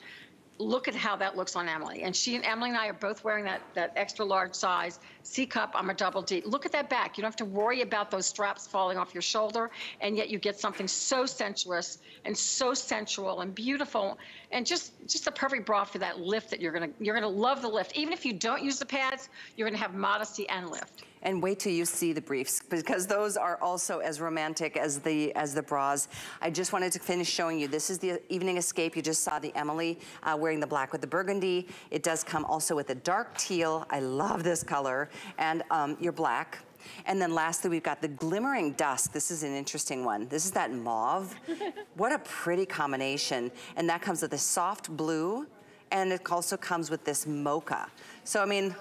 look at how that looks on Emily. And she and Emily and I are both wearing that, that extra large size C cup. I'm a double D. Look at that back. You don't have to worry about those straps falling off your shoulder, and yet you get something so sensuous and so sensual and beautiful, and just just a perfect bra for that lift that you're gonna you're gonna love the lift. Even if you don't use the pads, you're gonna have modesty and lift and wait till you see the briefs because those are also as romantic as the as the bras. I just wanted to finish showing you. This is the evening escape. You just saw the Emily uh, wearing the black with the burgundy. It does come also with a dark teal. I love this color. And um, your black. And then lastly, we've got the Glimmering Dusk. This is an interesting one. This is that mauve. what a pretty combination. And that comes with a soft blue, and it also comes with this mocha. So, I mean,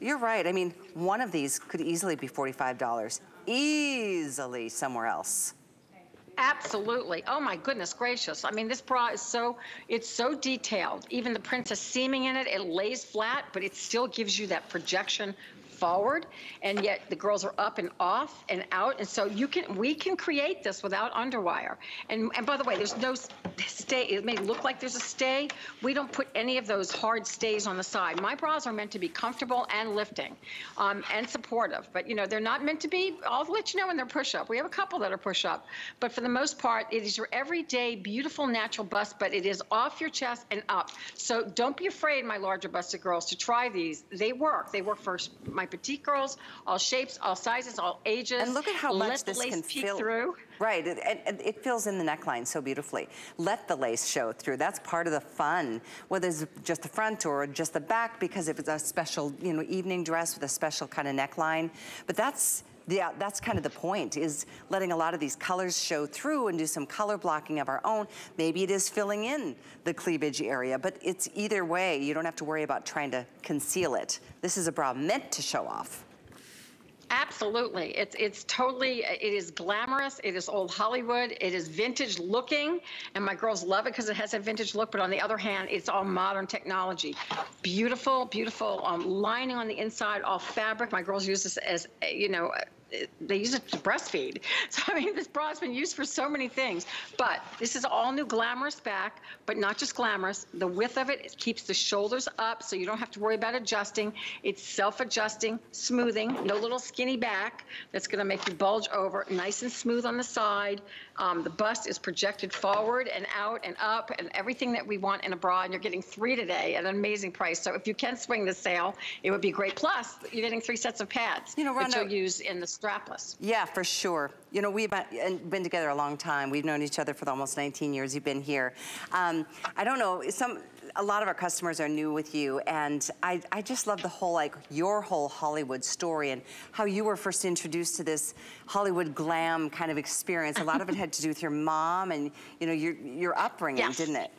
you're right. I mean, one of these could easily be $45. Easily somewhere else. Absolutely. Oh my goodness gracious. I mean, this bra is so, it's so detailed. Even the princess seaming in it, it lays flat, but it still gives you that projection forward and yet the girls are up and off and out and so you can we can create this without underwire. And and by the way there's no stay it may look like there's a stay. We don't put any of those hard stays on the side. My bras are meant to be comfortable and lifting um, and supportive but you know they're not meant to be I'll let you know when they're push up we have a couple that are push up but for the most part it is your everyday beautiful natural bust but it is off your chest and up. So don't be afraid my larger busted girls to try these. They work. They work for my my petite girls, all shapes, all sizes, all ages. And look at how Let much this can fill through. Right, it, it, it, fills in the neckline so beautifully. Let the lace show through. That's part of the fun, whether it's just the front or just the back, because if it's a special, you know, evening dress with a special kind of neckline. But that's yeah, that's kind of the point, is letting a lot of these colors show through and do some color blocking of our own. Maybe it is filling in the cleavage area, but it's either way. You don't have to worry about trying to conceal it. This is a bra meant to show off. Absolutely. It's it's totally it is glamorous. It is old Hollywood. It is vintage looking, and my girls love it because it has a vintage look. But on the other hand, it's all modern technology. Beautiful, beautiful um, lining on the inside, all fabric. My girls use this as you know they use it to breastfeed. So, I mean, this bra has been used for so many things. But this is all new glamorous back, but not just glamorous. The width of it, it keeps the shoulders up so you don't have to worry about adjusting. It's self-adjusting, smoothing, no little skinny back that's going to make you bulge over, nice and smooth on the side. Um, the bust is projected forward and out and up and everything that we want in a bra. And you're getting three today at an amazing price. So if you can swing the sale, it would be great. Plus, you're getting three sets of pads you know, Rhonda, that you'll use in the strapless. Yeah, for sure. You know, we've been together a long time. We've known each other for the almost 19 years. You've been here. Um, I don't know, some a lot of our customers are new with you, and I, I just love the whole, like, your whole Hollywood story and how you were first introduced to this Hollywood glam kind of experience. A lot of it had to do with your mom and, you know, your, your upbringing, yes. didn't it?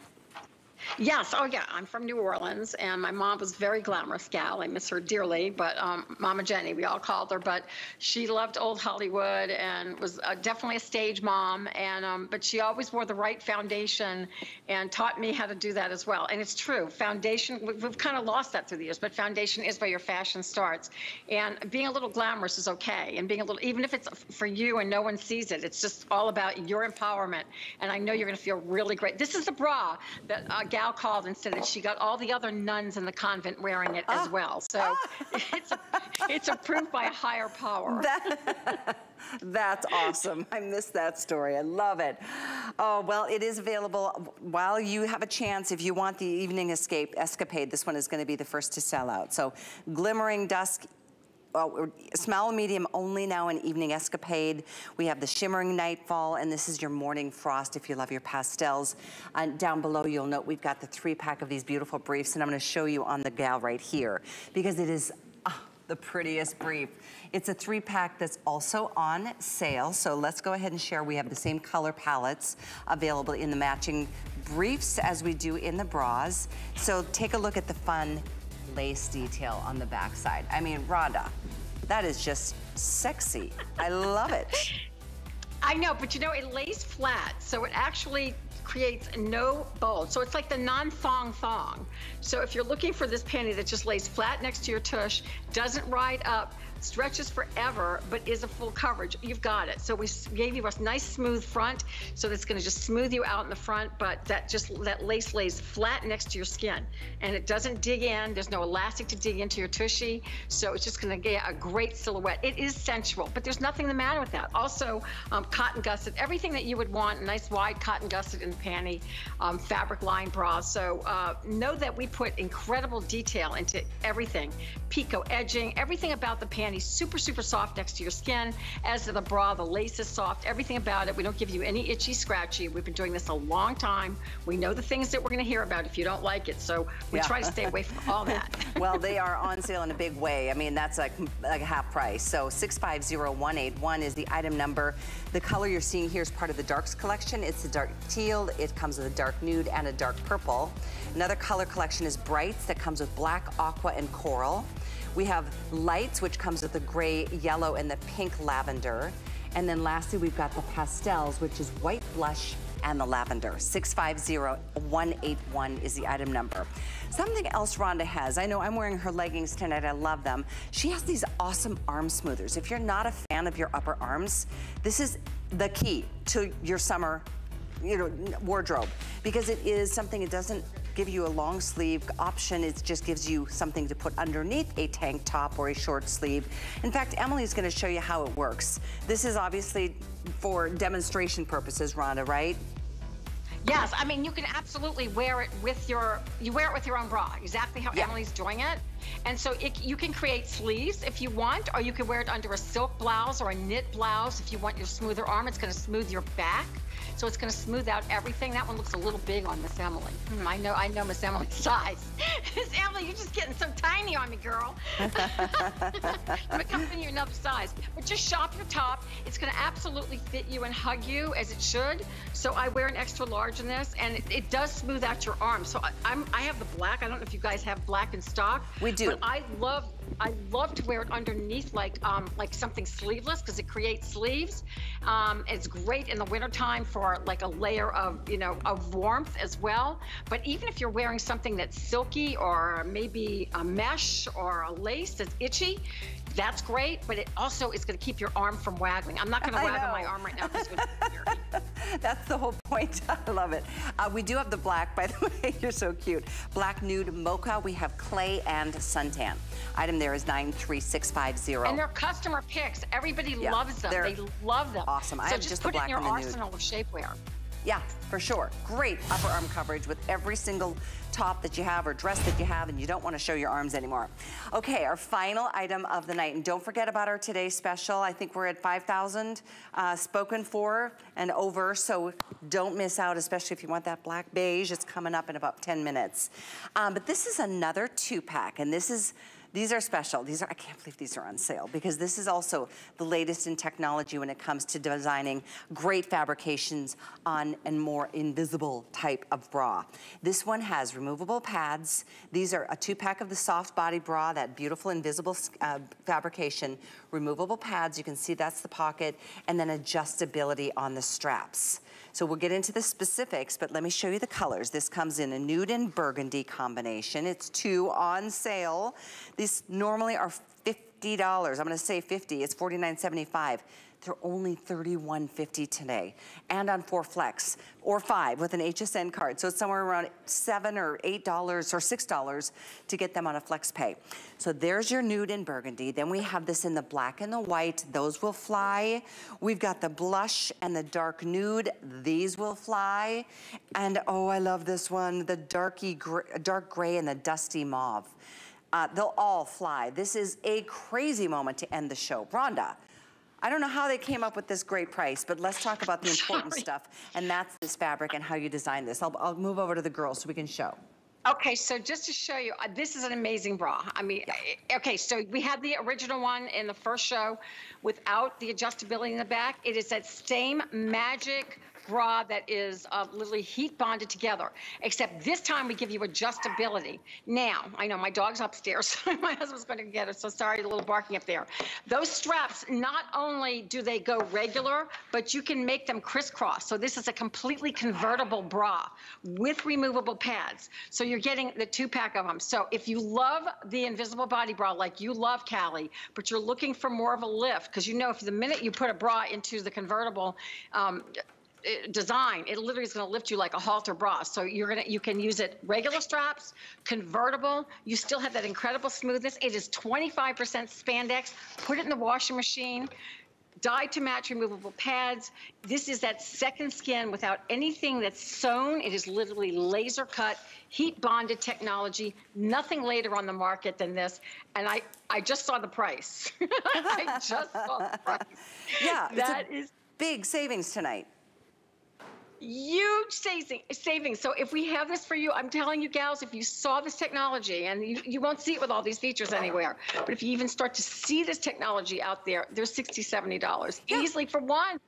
Yes. Oh, yeah. I'm from New Orleans, and my mom was very glamorous gal. I miss her dearly, but um, Mama Jenny, we all called her. But she loved old Hollywood and was uh, definitely a stage mom. And um, but she always wore the right foundation and taught me how to do that as well. And it's true. Foundation. We've, we've kind of lost that through the years, but foundation is where your fashion starts. And being a little glamorous is okay. And being a little, even if it's for you and no one sees it, it's just all about your empowerment. And I know you're going to feel really great. This is the bra that. Uh, gal called and said that she got all the other nuns in the convent wearing it as ah. well. So ah. it's, it's approved by a higher power. That, that's awesome. I missed that story. I love it. Oh, well, it is available while you have a chance. If you want the evening escape escapade, this one is going to be the first to sell out. So glimmering dusk well, small medium only now in Evening Escapade. We have the Shimmering Nightfall, and this is your Morning Frost if you love your pastels. And down below, you'll note we've got the three pack of these beautiful briefs, and I'm gonna show you on the gal right here, because it is oh, the prettiest brief. It's a three pack that's also on sale. So let's go ahead and share. We have the same color palettes available in the matching briefs as we do in the bras. So take a look at the fun lace detail on the backside. I mean, Rhonda, that is just sexy. I love it. I know, but you know, it lays flat, so it actually creates no bulge. So it's like the non-thong thong. So if you're looking for this panty that just lays flat next to your tush, doesn't ride up, stretches forever, but is a full coverage. You've got it. So we gave you a nice smooth front, so that's gonna just smooth you out in the front, but that just, that lace lays flat next to your skin. And it doesn't dig in, there's no elastic to dig into your tushy, so it's just gonna get a great silhouette. It is sensual, but there's nothing the matter with that. Also, um, cotton gusset, everything that you would want, nice wide cotton gusset in the panty, um, fabric lined bra. So uh, know that we put incredible detail into everything. Pico edging, everything about the panty super, super soft next to your skin. As to the bra, the lace is soft, everything about it. We don't give you any itchy, scratchy. We've been doing this a long time. We know the things that we're going to hear about if you don't like it. So we yeah. try to stay away from all that. well, they are on sale in a big way. I mean, that's like, like a half price. So 650181 is the item number. The color you're seeing here is part of the darks collection. It's a dark teal. It comes with a dark nude and a dark purple. Another color collection is brights that comes with black, aqua, and coral. We have lights, which comes with the gray, yellow, and the pink lavender. And then lastly, we've got the pastels, which is white blush and the lavender. 650181 is the item number. Something else Rhonda has, I know I'm wearing her leggings tonight, I love them. She has these awesome arm smoothers. If you're not a fan of your upper arms, this is the key to your summer you know, wardrobe because it is something, it doesn't give you a long sleeve option. It just gives you something to put underneath a tank top or a short sleeve. In fact, Emily's gonna show you how it works. This is obviously for demonstration purposes, Rhonda, right? Yes, I mean, you can absolutely wear it with your, you wear it with your own bra, exactly how yeah. Emily's doing it. And so it, you can create sleeves if you want, or you can wear it under a silk blouse or a knit blouse if you want your smoother arm. It's gonna smooth your back. So it's gonna smooth out everything. That one looks a little big on Miss Emily. Hmm, I know, I know Miss Emily's size. Miss Emily, you're just getting so tiny on me, girl. I'm coming in you another size. But just shop your top. It's gonna absolutely fit you and hug you as it should. So I wear an extra large in this, and it, it does smooth out your arm. So I, I'm, I have the black. I don't know if you guys have black in stock. We do. But I love I love to wear it underneath like um, like something sleeveless because it creates sleeves. Um, it's great in the wintertime for like a layer of you know of warmth as well. But even if you're wearing something that's silky or maybe a mesh or a lace that's itchy, that's great, but it also is going to keep your arm from waggling. I'm not going to waggle my arm right now because That's the whole point. I love it. Uh, we do have the black, by the way. You're so cute. Black nude mocha. We have clay and suntan. Item there is 93650. And they're customer picks. Everybody yeah, loves them. They love them. Awesome. I so have just, just put it in your arsenal of shapewear. Yeah, for sure. Great upper arm coverage with every single top that you have or dress that you have and you don't want to show your arms anymore. Okay, our final item of the night. And don't forget about our today special. I think we're at 5,000 uh, spoken for and over. So don't miss out, especially if you want that black beige. It's coming up in about 10 minutes. Um, but this is another two pack and this is these are special. These are, I can't believe these are on sale because this is also the latest in technology when it comes to designing great fabrications on and more invisible type of bra. This one has removable pads. These are a two pack of the soft body bra, that beautiful invisible uh, fabrication, removable pads. You can see that's the pocket and then adjustability on the straps. So we'll get into the specifics, but let me show you the colors. This comes in a nude and burgundy combination. It's two on sale. These normally are $50. I'm gonna say 50, it's $49.75. they're only $31.50 today. And on 4Flex, or 5 with an HSN card. So it's somewhere around 7 or $8 or $6 to get them on a flex pay. So there's your nude in burgundy. Then we have this in the black and the white. Those will fly. We've got the blush and the dark nude. These will fly. And oh, I love this one, the darky dark gray and the dusty mauve. Uh, they'll all fly. This is a crazy moment to end the show. Rhonda, I don't know how they came up with this great price, but let's talk about the important Sorry. stuff, and that's this fabric and how you design this. I'll, I'll move over to the girls so we can show. Okay, so just to show you, uh, this is an amazing bra. I mean, uh, okay, so we had the original one in the first show without the adjustability in the back. It is that same magic bra that is uh, literally heat bonded together, except this time we give you adjustability. Now, I know my dog's upstairs, my husband's going to get it, so sorry, a little barking up there. Those straps, not only do they go regular, but you can make them crisscross. So this is a completely convertible bra with removable pads. So you're getting the two pack of them. So if you love the invisible body bra like you love Callie, but you're looking for more of a lift, because you know if the minute you put a bra into the convertible, um, design, it literally is going to lift you like a halter bra. So you're gonna, you can use it regular straps, convertible. You still have that incredible smoothness. It is 25% spandex. Put it in the washing machine. Dyed to match removable pads. This is that second skin without anything that's sewn. It is literally laser cut, heat bonded technology. Nothing later on the market than this. And I, I just saw the price. I just saw the price. Yeah, that is big savings tonight. Huge saving, savings. So if we have this for you, I'm telling you gals, if you saw this technology, and you, you won't see it with all these features anywhere, but if you even start to see this technology out there, there's 60 $70 easily for one.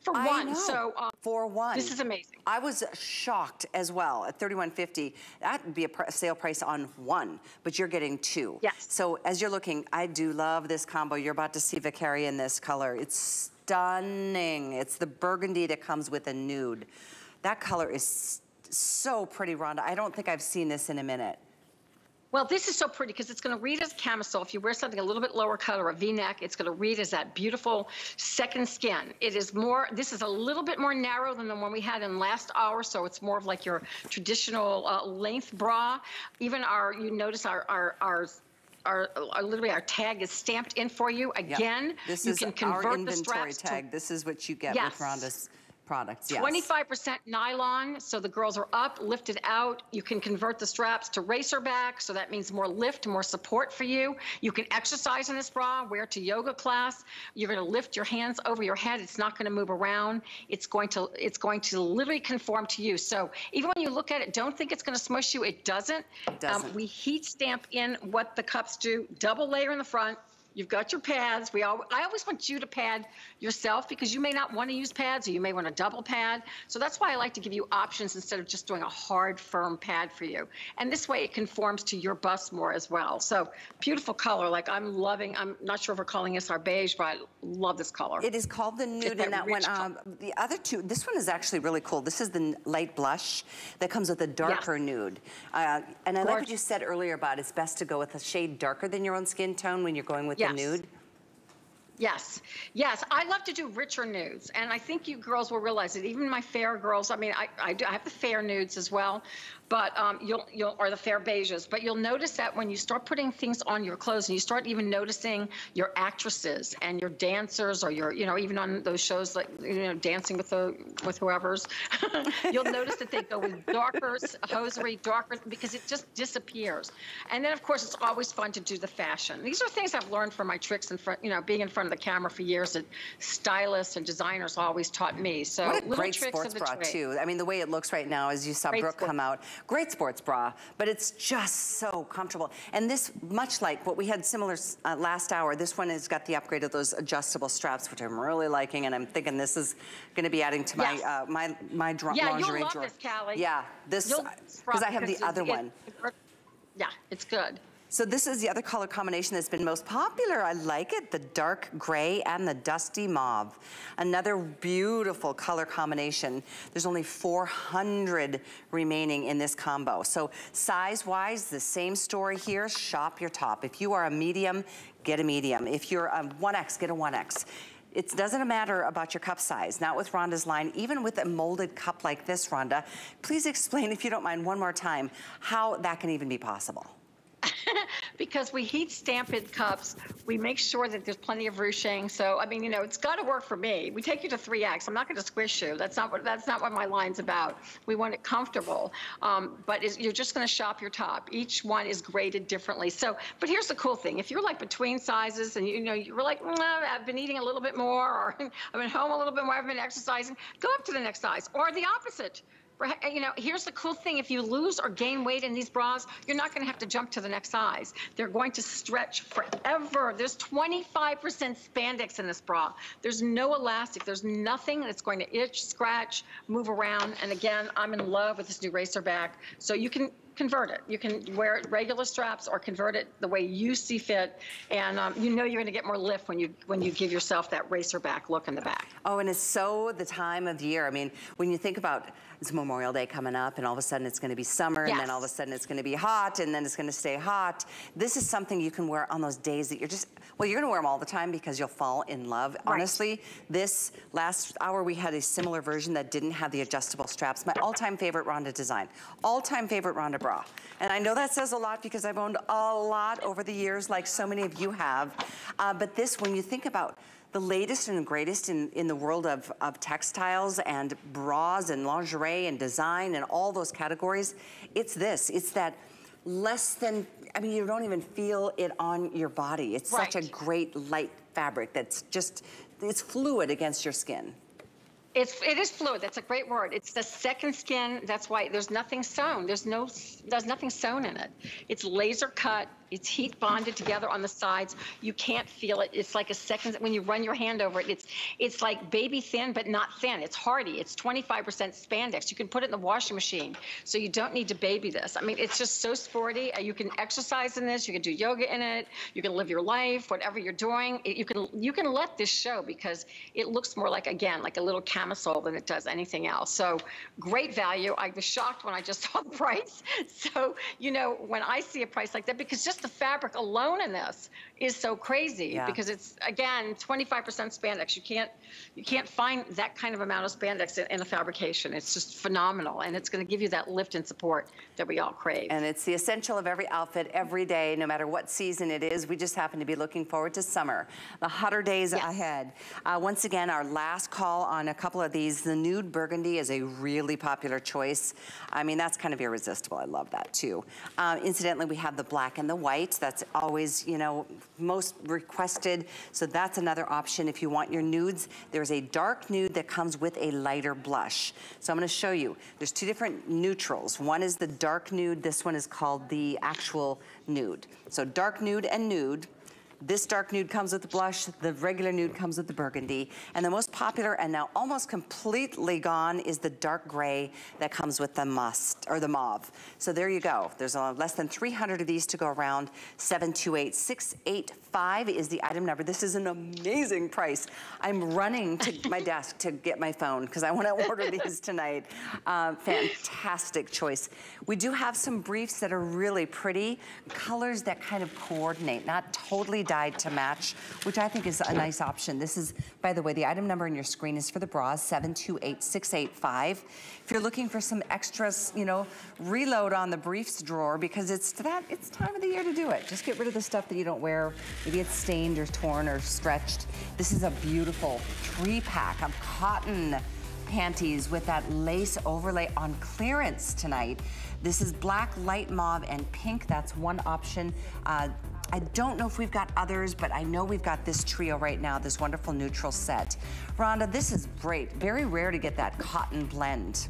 For I one. know. So um, for one. this is amazing. I was shocked as well at 31.50. That would be a pr sale price on one, but you're getting two. Yes. So as you're looking, I do love this combo. You're about to see Vicari in this color. It's stunning. It's the burgundy that comes with a nude. That color is so pretty, Rhonda. I don't think I've seen this in a minute. Well, this is so pretty because it's going to read as camisole. If you wear something a little bit lower cut or a V-neck, it's going to read as that beautiful second skin. It is more, this is a little bit more narrow than the one we had in last hour, so it's more of like your traditional uh, length bra. Even our, you notice our, our, our our, our, literally our tag is stamped in for you. Yep. Again, this you is can convert our the inventory straps tag. to this is what you get Yes. with Rhonda's products. Yes. 25% nylon, so the girls are up, lifted out. You can convert the straps to racer back, so that means more lift, more support for you. You can exercise in this bra, wear to yoga class. You're going to lift your hands over your head. It's not going to move around. It's going to it's going to literally conform to you. So even when you look at it, don't think it's going to smush you. It doesn't. Um, doesn't. we heat stamp in what the cups do. Double layer in the front. You've got your pads. We all, I always want you to pad yourself because you may not want to use pads or you may want a double pad. So that's why I like to give you options instead of just doing a hard, firm pad for you. And this way it conforms to your bust more as well. So beautiful color. Like I'm loving, I'm not sure if we're calling this our beige, but I love this color. It is called the nude, that and that one, um, the other two, this one is actually really cool. This is the light blush that comes with a darker nude. Uh, and I like what you said earlier about it's best to go with a shade darker than your own skin tone when you're going with Yes. the nude. Yes, yes. I love to do richer nudes, and I think you girls will realize it. Even my fair girls. I mean, I, I, do, I have the fair nudes as well, but um, you'll you'll or the fair beiges. But you'll notice that when you start putting things on your clothes, and you start even noticing your actresses and your dancers, or your you know even on those shows like you know Dancing with the with whoever's, you'll notice that they go with darker hosiery, darker because it just disappears. And then of course it's always fun to do the fashion. These are things I've learned from my tricks in front, you know, being in front of the camera for years that stylists and designers always taught me. So What a great sports bra too. I mean, the way it looks right now, as you saw Great Brooke sport- come out, great sports bra, but it's just so comfortable. And this, much like what we had similar uh, last hour, this one has got the upgrade of those adjustable straps, which I'm really liking, and I'm thinking this is going to be adding to my Yes. uh, my my dr- Yeah, lingerie you'll love drawer. this, Callie. Yeah, this because I have the other it- one. Yeah, it's good. So this is the other color combination that's been most popular. I like it, the dark gray and the dusty mauve. Another beautiful color combination. There's only 400 remaining in this combo. So size-wise, the same story here, shop your top. If you are a medium, get a medium. If you're a 1X, get a 1X. it doesn't matter about your cup size, not with Rhonda's line, even with a molded cup like this, Rhonda. Please explain, if you don't mind, one more time, how that can even be possible. because we heat stamped cups. We make sure that there's plenty of ruching. So, I mean, you know, it's got to work for me. We take you to 3X. I'm not going to squish you. That's not what that's not what my line's about. We want it comfortable. Um, but you're just going to shop your top. Each one is graded differently. So, but here's the cool thing. If you're like between sizes and, you know, you're like, mm, I've been eating a little bit more or I've been home a little bit more, I've been exercising, go up to the next size. Or the opposite you know, here's the cool thing. If you lose or gain weight in these bras, you're not going to have to jump to the next size. They're going to stretch forever. There's 25% spandex in this bra. There's no elastic. There's nothing that's going to itch, scratch, move around. And again, I'm in love with this new racer back. So you can convert it. You can wear it regular straps or convert it the way you see fit, and um, you know you're going to get more lift when you when you give yourself that racer back look in the back. Oh, and it's so the time of year. I mean, when you think about it's Memorial Day coming up and all of a sudden it's gonna be summer yes. and then all of a sudden it's gonna be hot and then it's gonna stay hot. This is something you can wear on those days that you're just, well, you're gonna wear them all the time because you'll fall in love. Right. Honestly, this last hour we had a similar version that didn't have the adjustable straps. My all-time favorite Rhonda design. All-time favorite Rhonda bra. And I know that says a lot because I've owned a lot over the years like so many of you have. Uh, but this, when you think about the latest and greatest in, in the world of, of textiles and bras and lingerie and design and all those categories. It's this, it's that less than, I mean, you don't even feel it on your body. It's right. such a great light fabric that's just, it's fluid against your skin. It's, it is fluid. That's a great word. It's the second skin. That's why there's nothing sewn. There's no, there's nothing sewn in it. It's laser cut. It's heat bonded together on the sides. You can't feel it. It's like a second, when you run your hand over it, it's, it's like baby thin, but not thin. It's hardy. It's 25% spandex. You can put it in the washing machine. So you don't need to baby this. I mean, it's just so sporty. Uh, you can exercise in this. You can do yoga in it. You can live your life, whatever you're doing. You can, you can let this show because it looks more like, again, like a little camisole than it does anything else. So great value. I was shocked when I just saw the price. So, you know, when I see a price like that, because just the fabric alone in this is so crazy yeah. because it's again 25% spandex. You can't you can't find that kind of amount of spandex in, in a fabrication. It's just phenomenal, and it's going to give you that lift and support that we all crave. And it's the essential of every outfit every day, no matter what season it is. We just happen to be looking forward to summer, the hotter days yes. ahead. Uh, once again, our last call on a couple of these. The nude burgundy is a really popular choice. I mean, that's kind of irresistible. I love that too. Uh, incidentally, we have the black and the white. That's always, you know, most requested. So that's another option if you want your nudes. There's a dark nude that comes with a lighter blush. So I'm gonna show you. There's two different neutrals. One is the dark nude. This one is called the actual nude. So dark nude and nude. This dark nude comes with the blush, the regular nude comes with the burgundy, and the most popular and now almost completely gone is the dark gray that comes with the must, or the mauve. So there you go. There's uh, less than 300 of these to go around. 728685 is the item number. This is an amazing price. I'm running to my desk to get my phone because I want to order these tonight. Uh, fantastic choice. We do have some briefs that are really pretty, colors that kind of coordinate, not totally dyed to match, which I think is a nice option. This is, by the way, the item number on your screen is for the bras, 728685. If you're looking for some extras, you know, reload on the briefs drawer because it's that, it's time of the year to do it. Just get rid of the stuff that you don't wear. Maybe it's stained or torn or stretched. This is a beautiful three pack of cotton panties with that lace overlay on clearance tonight. This is black, light mauve, and pink. That's one option. Uh, I don't know if we've got others, but I know we've got this trio right now, this wonderful neutral set. Rhonda, this is great. Very rare to get that cotton blend.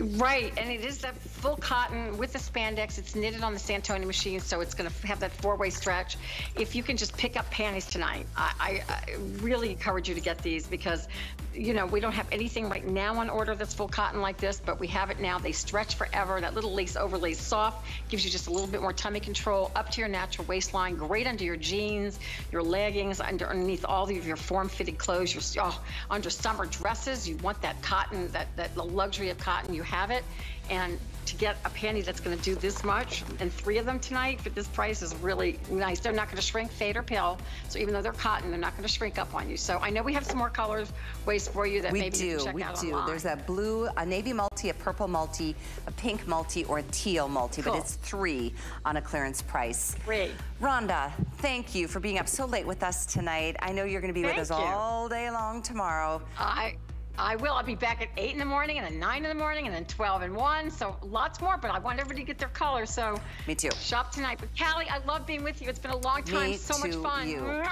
Right, and it is that full cotton with the spandex. It's knitted on the Santoni machine, so it's going to have that four-way stretch. If you can just pick up panties tonight, I, I, I, really encourage you to get these because, you know, we don't have anything right now on order that's full cotton like this, but we have it now. They stretch forever. That little lace overlay soft, gives you just a little bit more tummy control up to your natural waistline, great under your jeans, your leggings, under underneath all of your form-fitted clothes, your oh, under summer dresses. You want that cotton, that, that luxury of cotton. You have it. And to get a panty that's going to do this much and three of them tonight for this price is really nice. They're not going to shrink, fade, or peel. So even though they're cotton, they're not going to shrink up on you. So I know we have some more colors ways for you that we maybe do, you can check we out do. online. There's a blue, a navy multi, a purple multi, a pink multi, or a teal multi, Cool. but it's three on a clearance price. Three. Rhonda, thank you for being up so late with us tonight. I know you're going to be with us you. all day long tomorrow. I I will. I'll be back at 8 in the morning and then 9 in the morning and then 12 and 1. So lots more, but I want everybody to get their color. So Me too. shop tonight. But Callie, I love being with you. It's been a long time. Me so much fun. you.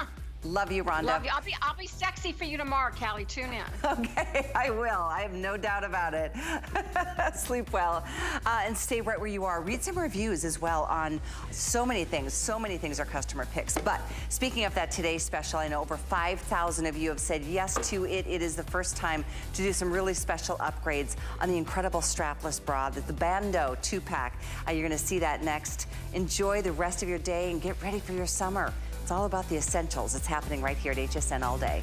Love you, Rhonda. Love you. I'll be I'll be sexy for you tomorrow, Callie. Tune in. Okay, I will. I have no doubt about it. Sleep well. Uh, and stay right where you are. Read some reviews as well on so many things. So many things are customer picks. But speaking of that today's special, I know over 5,000 of you have said yes to it. It is the first time to do some really special upgrades on the incredible strapless bra, the, the bandeau two-pack. Uh, you're going to see that next. Enjoy the rest of your day and get ready for your summer. It's all about the essentials. It's happening right here at HSN all day.